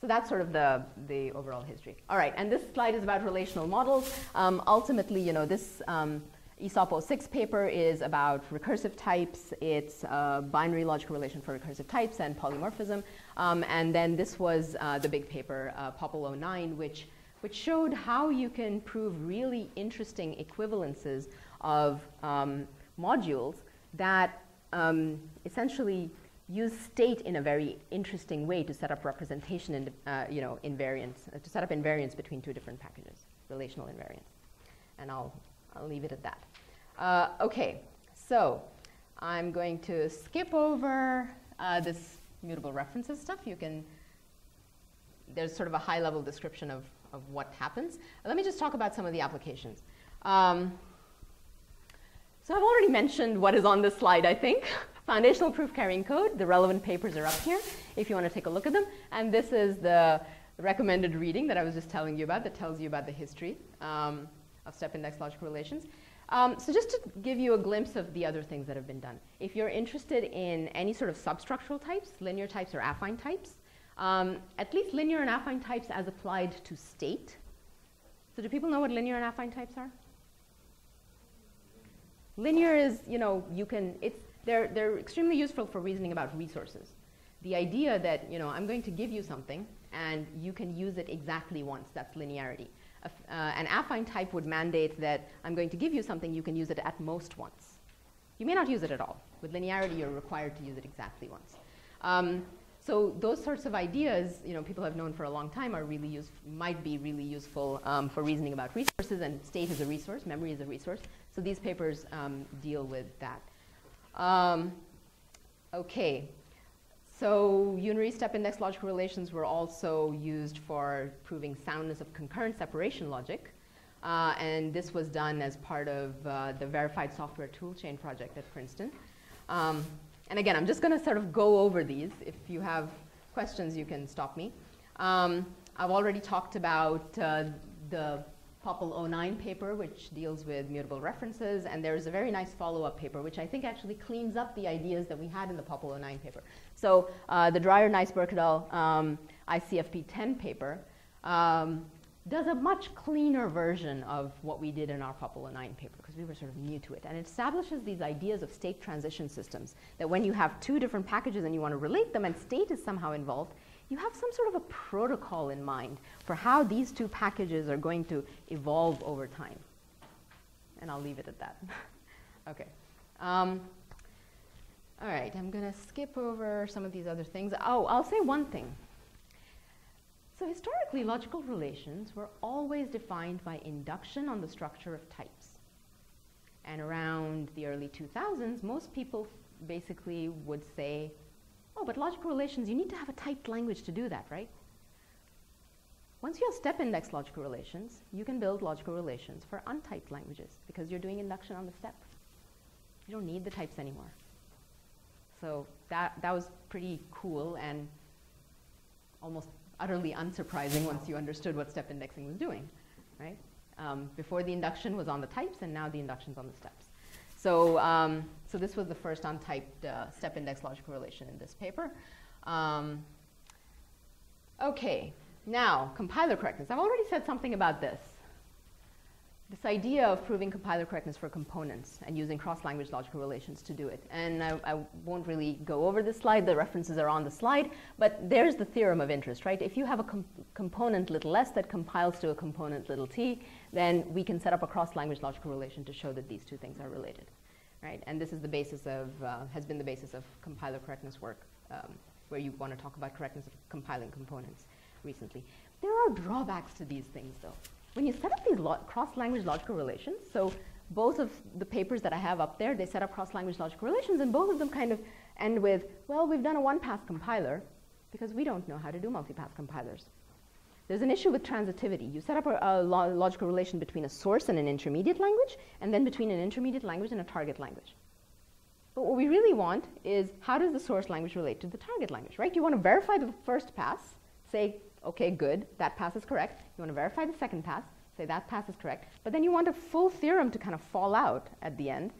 So that's sort of the, the overall history. All right, and this slide is about relational models. Um, ultimately, you know, this um, ESOP 06 paper is about recursive types. It's binary logical relation for recursive types and polymorphism. Um, and then this was uh, the big paper, uh, POPL 09, which which showed how you can prove really interesting equivalences of um, modules that um, essentially use state in a very interesting way to set up representation and uh, you know invariance uh, to set up invariance between two different packages, relational invariance. And I'll I'll leave it at that. Uh, okay, so I'm going to skip over uh, this mutable references stuff. You can there's sort of a high level description of, of what happens. Let me just talk about some of the applications. Um, so I've already mentioned what is on this slide, I think. Foundational proof carrying code. The relevant papers are up here if you want to take a look at them. And this is the recommended reading that I was just telling you about that tells you about the history um, of step index logical relations. Um, so just to give you a glimpse of the other things that have been done. If you're interested in any sort of substructural types, linear types or affine types, um, at least linear and affine types as applied to state. So do people know what linear and affine types are? Linear is, you know, you can, it's, they're, they're extremely useful for reasoning about resources. The idea that, you know, I'm going to give you something and you can use it exactly once, that's linearity. Uh, an affine type would mandate that I'm going to give you something, you can use it at most once. You may not use it at all. With linearity, you're required to use it exactly once. Um, so those sorts of ideas, you know, people have known for a long time are really use, might be really useful um, for reasoning about resources, and state is a resource, memory is a resource. So these papers um, deal with that. Um, okay, so unary step index logical relations were also used for proving soundness of concurrent separation logic. Uh, and this was done as part of uh, the verified software toolchain project at Princeton. And again, I'm just going to sort of go over these. If you have questions, you can stop me. Um, I've already talked about uh, the POPL 09 paper, which deals with mutable references, and there's a very nice follow-up paper, which I think actually cleans up the ideas that we had in the POPL 09 paper. So uh, the Dreyer, Neis, Birkedal um, ICFP 10 paper um, does a much cleaner version of what we did in our 09 paper because we were sort of new to it. And it establishes these ideas of state transition systems that when you have two different packages and you want to relate them and state is somehow involved, you have some sort of a protocol in mind for how these two packages are going to evolve over time. And I'll leave it at that. okay. Um, all right, I'm going to skip over some of these other things. Oh, I'll say one thing. So historically, logical relations were always defined by induction on the structure of types. And around the early 2000s, most people basically would say, oh, but logical relations, you need to have a typed language to do that, right? Once you have step index logical relations, you can build logical relations for untyped languages because you're doing induction on the step. You don't need the types anymore. So that, that was pretty cool and almost utterly unsurprising once you understood what step indexing was doing, right? Um, before the induction was on the types, and now the induction's on the steps. So, um, so this was the first untyped uh, step index logical relation in this paper. Um, okay, now compiler correctness. I've already said something about this this idea of proving compiler correctness for components and using cross-language logical relations to do it. And I, I, won't really go over this slide. The references are on the slide. But there's the theorem of interest, right? If you have a com component little s that compiles to a component little t, then we can set up a cross-language logical relation to show that these two things are related, right? And this is the basis of, uh, has been the basis of compiler correctness work, um, where you want to talk about correctness of compiling components recently. There are drawbacks to these things, though when you set up these cross-language logical relations, so both of the papers that I have up there, they set up cross-language logical relations, and both of them kind of end with, well, we've done a one-pass compiler because we don't know how to do multi-pass compilers. There's an issue with transitivity. You set up a, a lo logical relation between a source and an intermediate language, and then between an intermediate language and a target language. But what we really want is how does the source language relate to the target language, right? You want to verify the first pass, say okay, good, that pass is correct. You want to verify the second pass, say that pass is correct. But then you want a full theorem to kind of fall out at the end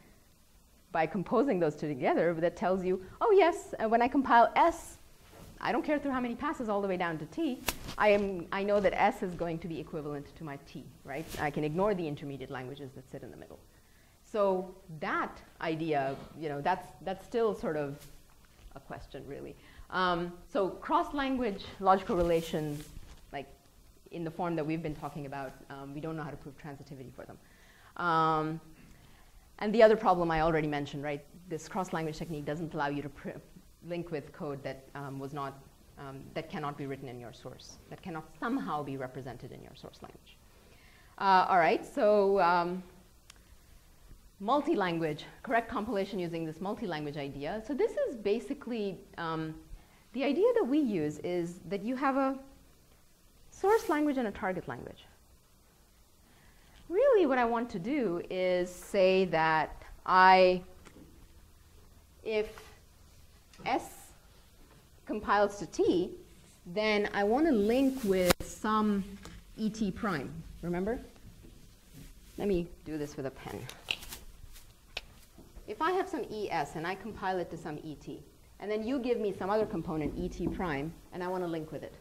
by composing those two together that tells you, oh yes, uh, when I compile S, I don't care through how many passes all the way down to T, I, am, I know that S is going to be equivalent to my T, right? I can ignore the intermediate languages that sit in the middle. So that idea, you know, that's, that's still sort of a question, really. Um, so cross-language logical relations, like in the form that we've been talking about, um, we don't know how to prove transitivity for them. Um, and the other problem I already mentioned, right? This cross-language technique doesn't allow you to link with code that um, was not, um, that cannot be written in your source, that cannot somehow be represented in your source language. Uh, all right, so um, multi-language, correct compilation using this multi-language idea. So this is basically, um, the idea that we use is that you have a source language and a target language. Really what I want to do is say that I, if S compiles to T, then I want to link with some ET prime, remember? Let me do this with a pen. If I have some ES and I compile it to some ET, and then you give me some other component, ET prime, and I want to link with it.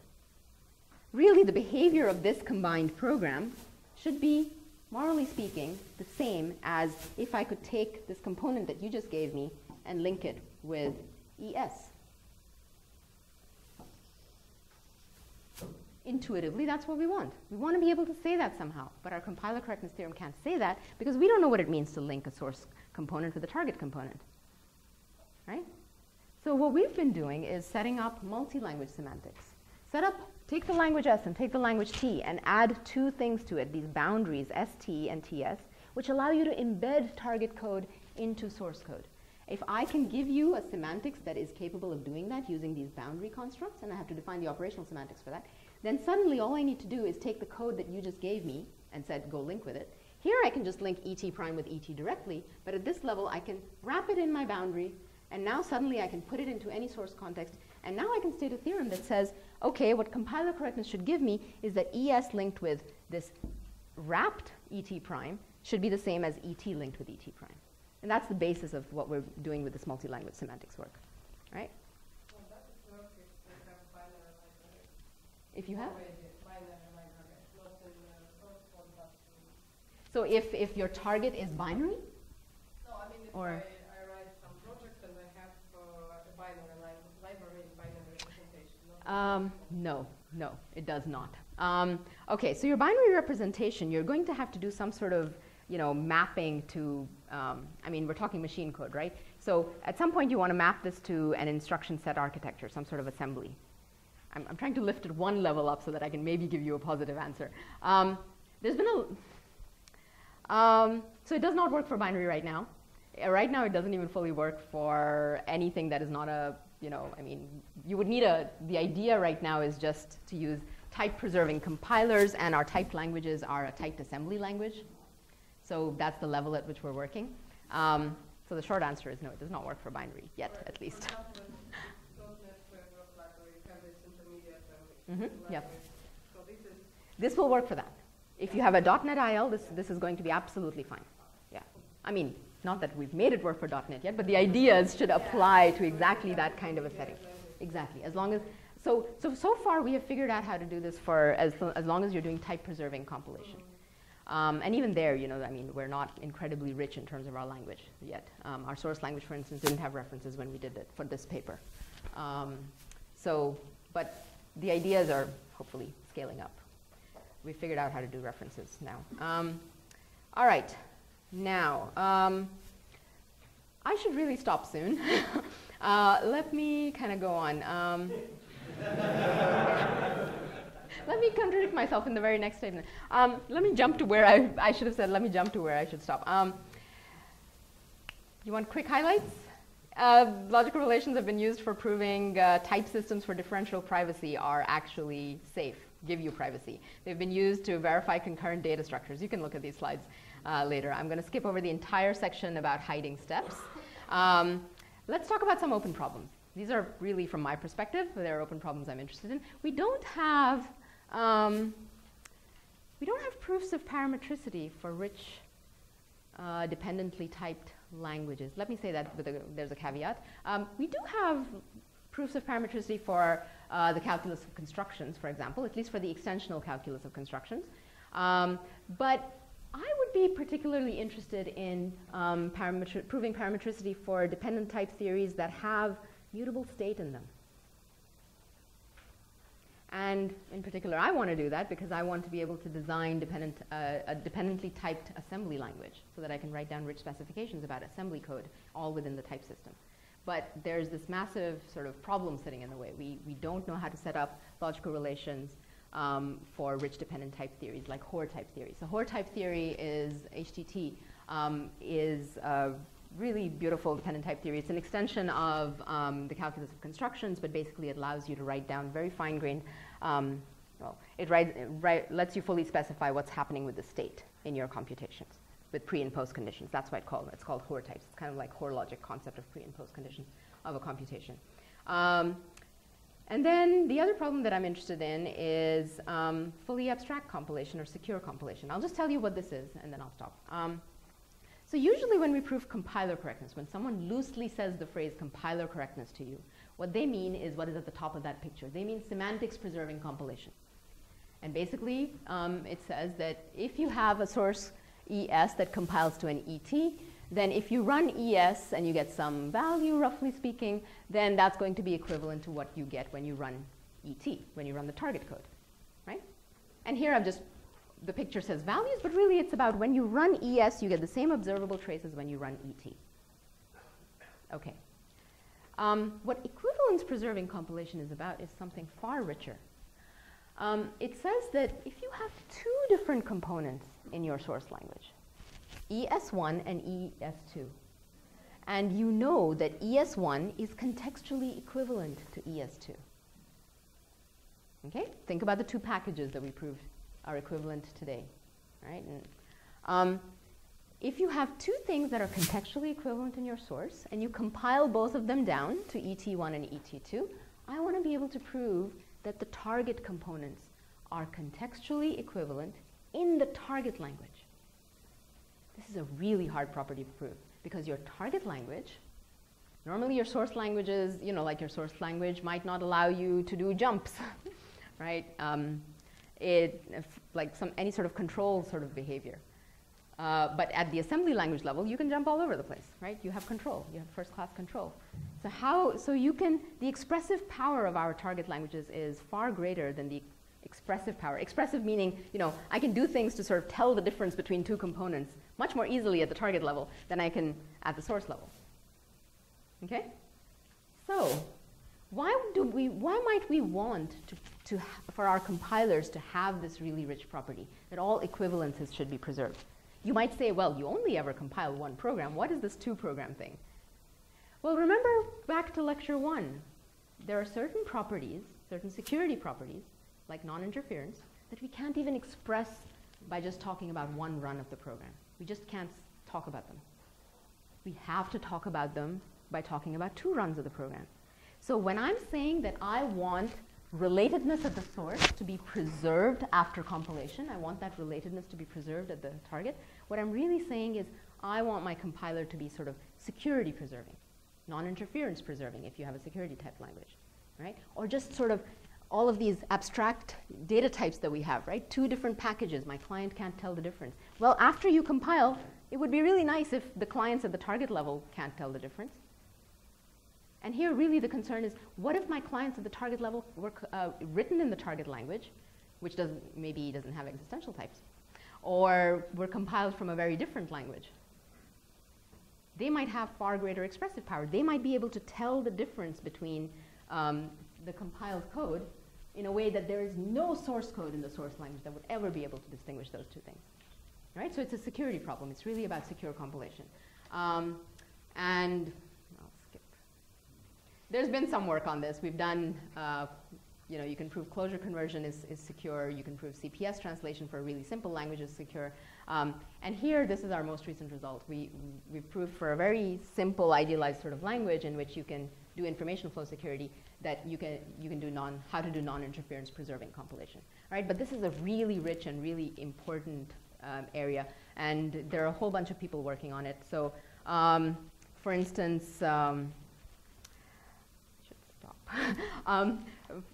Really, the behavior of this combined program should be, morally speaking, the same as if I could take this component that you just gave me and link it with ES. Intuitively, that's what we want. We want to be able to say that somehow, but our compiler correctness theorem can't say that because we don't know what it means to link a source component with a target component, right? So what we've been doing is setting up multi-language semantics. Set up, take the language S and take the language T and add two things to it, these boundaries, ST and TS, which allow you to embed target code into source code. If I can give you a semantics that is capable of doing that using these boundary constructs, and I have to define the operational semantics for that, then suddenly all I need to do is take the code that you just gave me and said go link with it. Here I can just link ET prime with ET directly, but at this level I can wrap it in my boundary, and now suddenly I can put it into any source context, and now I can state a theorem that says, okay, what compiler correctness should give me is that ES linked with this wrapped ET prime should be the same as ET linked with ET prime. And that's the basis of what we're doing with this multi-language semantics work, right? Well, work if we have binary library. If you have? Already binary library, not in the source code, but in- So if, if your target is binary, No, I mean, Or- I, I write some project and I have uh, a binary li- library in binary representation. not Um, no, no, it does not. Um, okay, so your binary representation, you're going to have to do some sort of, you know, mapping to, um, I mean, we're talking machine code, right? So at some point you want to map this to an instruction set architecture, some sort of assembly. I'm, I'm trying to lift it one level up so that I can maybe give you a positive answer. Um, there's been a, um, so it does not work for binary right now. Uh, Right now, it doesn't even fully work for anything that is not a, you know, I mean, you would need a, the idea right now is just to use type preserving compilers, and our typed languages are a typed assembly language. So that's the level at which we're working. Um, so the short answer is no, it does not work for binary yet, Right. at least. For example, in .NET Framework Library, you have this intermediate Mhm, language. yep. So this This will work for that. If you have a .NET IL, this, this is going to be absolutely fine. Yeah. I mean, not that we've made it work for .NET yet, but the ideas should apply to exactly that kind of a setting. Exactly. As long as, so, so, so far we have figured out how to do this for as, as long as you're doing type preserving compilation. Um, and even there, you know, I mean, we're not incredibly rich in terms of our language yet. Um, our source language, for instance, didn't have references when we did it for this paper. Um, so, but the ideas are hopefully scaling up. We figured out how to do references now. Um, all right, now um, I should really stop soon. uh, let me kind of go on. Um, let me contradict myself in the very next statement. Um, let me jump to where I, I should have said, let me jump to where I should stop. Um, you want quick highlights? Uh, logical relations have been used for proving uh, type systems for differential privacy are actually safe, give you privacy. They've been used to verify concurrent data structures. You can look at these slides uh, later. I'm going to skip over the entire section about hiding steps. Um, let's talk about some open problems. These are really, from my perspective, they're open problems I'm interested in. We don't have um, we don't have proofs of parametricity for rich uh, dependently typed languages. Let me say that with a, there's a caveat. Um, we do have proofs of parametricity for uh, the calculus of constructions, for example, at least for the extensional calculus of constructions. Um, but I would be particularly interested in um, parametri- proving parametricity for dependent type theories that have mutable state in them. And in particular, I want to do that because I want to be able to design dependent, uh, a dependently typed assembly language so that I can write down rich specifications about assembly code all within the type system. but there's this massive sort of problem sitting in the way. We, we don't know how to set up logical relations um, for rich dependent type theories, like Hoare type theory. So Hoare type theory is HTT, um, is a really beautiful dependent type theory. It's an extension of um, the calculus of constructions, but basically it allows you to write down very fine-grained, um, well, it, write, it write, lets you fully specify what's happening with the state in your computations with pre and post conditions. That's why it's called, it's called Hoare types. It's kind of like Hoare logic concept of pre and post conditions of a computation. Um, and then the other problem that I'm interested in is um, fully abstract compilation or secure compilation. I'll just tell you what this is and then I'll stop. Um, so usually when we prove compiler correctness, when someone loosely says the phrase compiler correctness to you, what they mean is what is at the top of that picture. They mean semantics preserving compilation. And basically, um, it says that if you have a source ES that compiles to an ET, then if you run ES and you get some value, roughly speaking, then that's going to be equivalent to what you get when you run ET, when you run the target code, right? And here I've just, the picture says values, but really it's about when you run ES, you get the same observable trace as when you run ET. Okay. Um, what equivalence preserving compilation is about is something far richer. Um, it says that if you have two different components in your source language, ES1 and ES2, and you know that ES1 is contextually equivalent to ES2. Okay? Think about the two packages that we proved are equivalent today, right? And, um, if you have two things that are contextually equivalent in your source and you compile both of them down to ET1 and ET2, I want to be able to prove that the target components are contextually equivalent in the target language. This is a really hard property to prove because your target language, normally your source languages, you know, like your source language might not allow you to do jumps, right? Um, it, like some, any sort of control sort of behavior. Uh, but at the assembly language level, you can jump all over the place, right? You have control. You have first class control. So how, so you can, the expressive power of our target languages is far greater than the expressive power. Expressive meaning, you know, I can do things to sort of tell the difference between two components much more easily at the target level than I can at the source level. Okay? So, why do we, why might we want to, to, for our compilers to have this really rich property, that all equivalences should be preserved? You might say, well, you only ever compile one program. What is this two program thing? Well, remember back to lecture one. There are certain properties, certain security properties, like non-interference, that we can't even express by just talking about one run of the program. We just can't talk about them. We have to talk about them by talking about two runs of the program. So when I'm saying that I want relatedness of the source to be preserved after compilation. I want that relatedness to be preserved at the target. What I'm really saying is I want my compiler to be sort of security preserving, non-interference preserving if you have a security type language, right? Or just sort of all of these abstract data types that we have, right? Two different packages, my client can't tell the difference. Well, after you compile, it would be really nice if the clients at the target level can't tell the difference. And here, really, the concern is what if my clients at the target level were uh, written in the target language, which doesn't, maybe doesn't have existential types, or were compiled from a very different language? They might have far greater expressive power. They might be able to tell the difference between um, the compiled code in a way that there is no source code in the source language that would ever be able to distinguish those two things. Right? So it's a security problem. It's really about secure compilation. Um, and there's been some work on this. We've done, uh, you know, you can prove closure conversion is, is secure. You can prove CPS translation for a really simple language is secure. Um, and here, this is our most recent result. We, we've proved for a very simple, idealized sort of language in which you can do information flow security that you can, you can do non, how to do non-interference preserving compilation. All right, but this is a really rich and really important um, area, and there are a whole bunch of people working on it. So, um, for instance, um, um,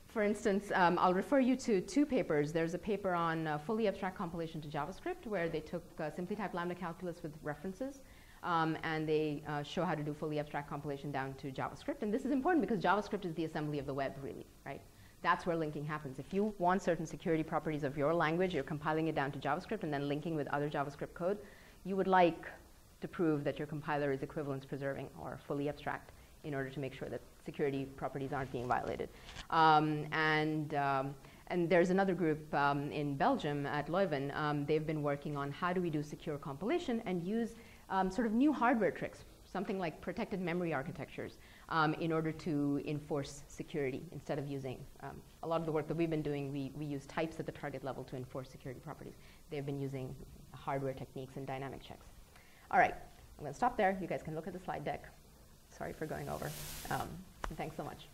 for instance, um, I'll refer you to two papers. There's a paper on uh, fully abstract compilation to JavaScript where they took uh, simply typed lambda calculus with references um, and they uh, show how to do fully abstract compilation down to JavaScript. And this is important because JavaScript is the assembly of the web, really, right? That's where linking happens. If you want certain security properties of your language, you're compiling it down to JavaScript and then linking with other JavaScript code, you would like to prove that your compiler is equivalence preserving or fully abstract in order to make sure that security properties aren't being violated. Um, and, um, and there's another group um, in Belgium at Leuven. Um, they've been working on how do we do secure compilation and use um, sort of new hardware tricks, something like protected memory architectures, um, in order to enforce security instead of using um, a lot of the work that we've been doing. We, we use types at the target level to enforce security properties. They've been using hardware techniques and dynamic checks. All right, I'm going to stop there. You guys can look at the slide deck. Sorry for going over. Um, thanks so much.